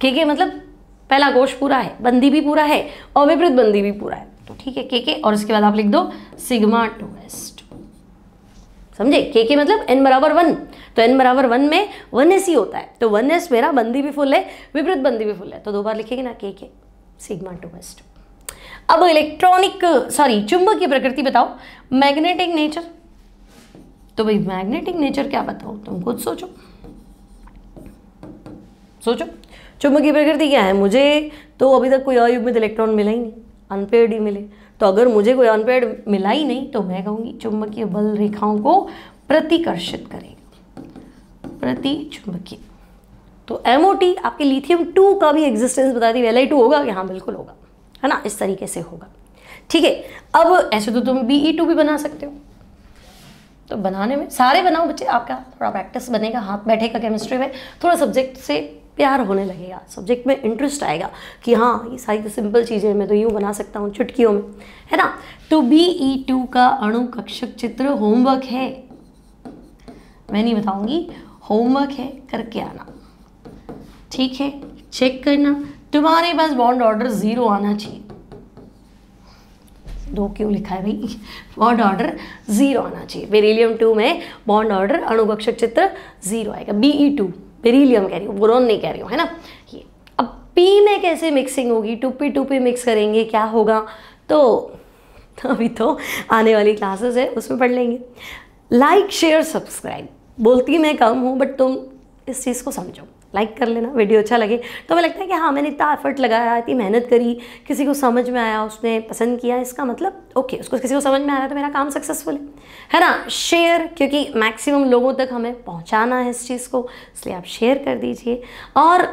के के मतलब पहला कोश पूरा है, बंदी भी पूरा है और विपरीत बंदी भी पूरा है। तो ठीक है के के और इसके बाद आप लिख दो सिग्मा टू एस समझे? के के मतलब एन बराबर वन। तो एन बराबर वन में वन एस ही होता है। तो वन एस मेरा बंदी भी फुल है, विपरीत बंदी भी फुल है। तो दो बार लिखेगी ना K K sigma two s two. अब इलेक्ट्रॉनिक सॉरी चुंबक की प्रकृति बताओ। मैग्नेटिक नेचर तो भाई मैग्नेटिक नेचर क्या बताओ? तुम खुद सोचो। सोचो। चुंबक की प्रकृति क्या है? मुझे तो अभी तक कोई अयुग्मित इलेक्ट्रॉन मिला ही नहीं। अनपेड ही मिले। तो अगर मुझे कोई अनपेड मिला ही नहीं तो मैं कहूँगी चुंबकीय बल रेखाओं को प्रतिकर्षित करेगा। प्रति चुंबकीय तो एमओटी आपके लिथियम टू का भी एग्जिस्टेंस बता दी। एल होगा? कि हाँ बिल्कुल होगा। है ना? इस तरीके से होगा। ठीक है? अब ऐसे तो तुम बी ई टू भी बना सकते हो। तो बनाने में सारे बनाओ बच्चे, आपका थोड़ा प्रैक्टिस बनेगा, हाथ बैठेगा केमिस्ट्री में, थोड़ा सब्जेक्ट से प्यार होने लगेगा। सब्जेक्ट में इंटरेस्ट आएगा कि हाँ ये सारी तो सिंपल चीज़ें मैं तो यूँ बना सकता हूँ चुटकियों में, है ना? तो बी ई टू का अणु कक्षक चित्र होमवर्क है। मैं नहीं बताऊँगी होमवर्क है, करके आना। ठीक है? चेक करना तुम्हारे पास बॉन्ड ऑर्डर ज़ीरो आना चाहिए। दो क्यों लिखा है भाई? बॉन्ड ऑर्डर ज़ीरो आना चाहिए। बेरिलियम टू में बॉन्ड ऑर्डर अणुकक्षक चित्र ज़ीरो आएगा। बी ई टू बेरिलियम कह रही हूँ बोरोन नहीं कह रही हूँ, है ना? ये। अब पी में कैसे मिक्सिंग होगी? Two P two P mix करेंगे, क्या होगा? तो अभी तो आने वाली क्लासेस है, उसमें पढ़ लेंगे। लाइक शेयर सब्सक्राइब बोलती मैं कम हूँ बट तुम इस चीज़ को समझो। लाइक कर लेना वीडियो अच्छा लगे। तो हमें लगता है कि हाँ मैंने इतना एफर्ट लगाया, इतनी मेहनत करी, किसी को समझ में आया, उसने पसंद किया, इसका मतलब ओके उसको किसी को समझ में आया तो मेरा काम सक्सेसफुल है। है ना? शेयर क्योंकि मैक्सिमम लोगों तक हमें पहुँचाना है इस चीज़ को, इसलिए आप शेयर कर दीजिए। और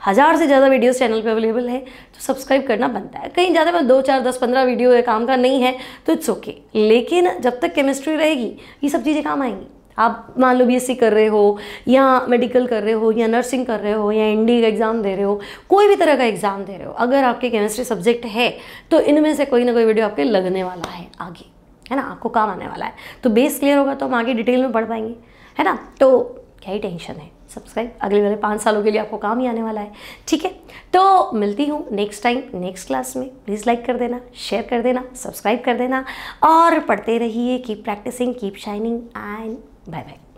हज़ार से ज़्यादा वीडियोस चैनल पे अवेलेबल है तो सब्सक्राइब करना बनता है। कहीं ज़्यादा में दो, चार, दस, पंद्रह वीडियो है काम का नहीं है तो इट्स ओके लेकिन जब तक केमिस्ट्री रहेगी, ये सब चीज़ें काम आएँगी। आप मान लो बी कर रहे हो, या मेडिकल कर रहे हो, या नर्सिंग कर रहे हो, या एनडी का एग्ज़ाम दे रहे हो, कोई भी तरह का एग्ज़ाम दे रहे हो, अगर आपके केमिस्ट्री सब्जेक्ट है तो इनमें से कोई ना कोई वीडियो आपके लगने वाला है आगे, है ना? आपको काम आने वाला है। तो बेस क्लियर होगा तो हम आगे डिटेल में पढ़ पाएँगे, है ना? तो क्या ही टेंशन है। सब्सक्राइब अगले वाले पाँच सालों के लिए आपको काम ही आने वाला है, ठीक है? तो मिलती हूँ नेक्स्ट टाइम नेक्स्ट क्लास में। प्लीज़ लाइक कर देना शेयर कर देना सब्सक्राइब कर देना, और पढ़ते रहिए। Keep practicing keep shining and bye bye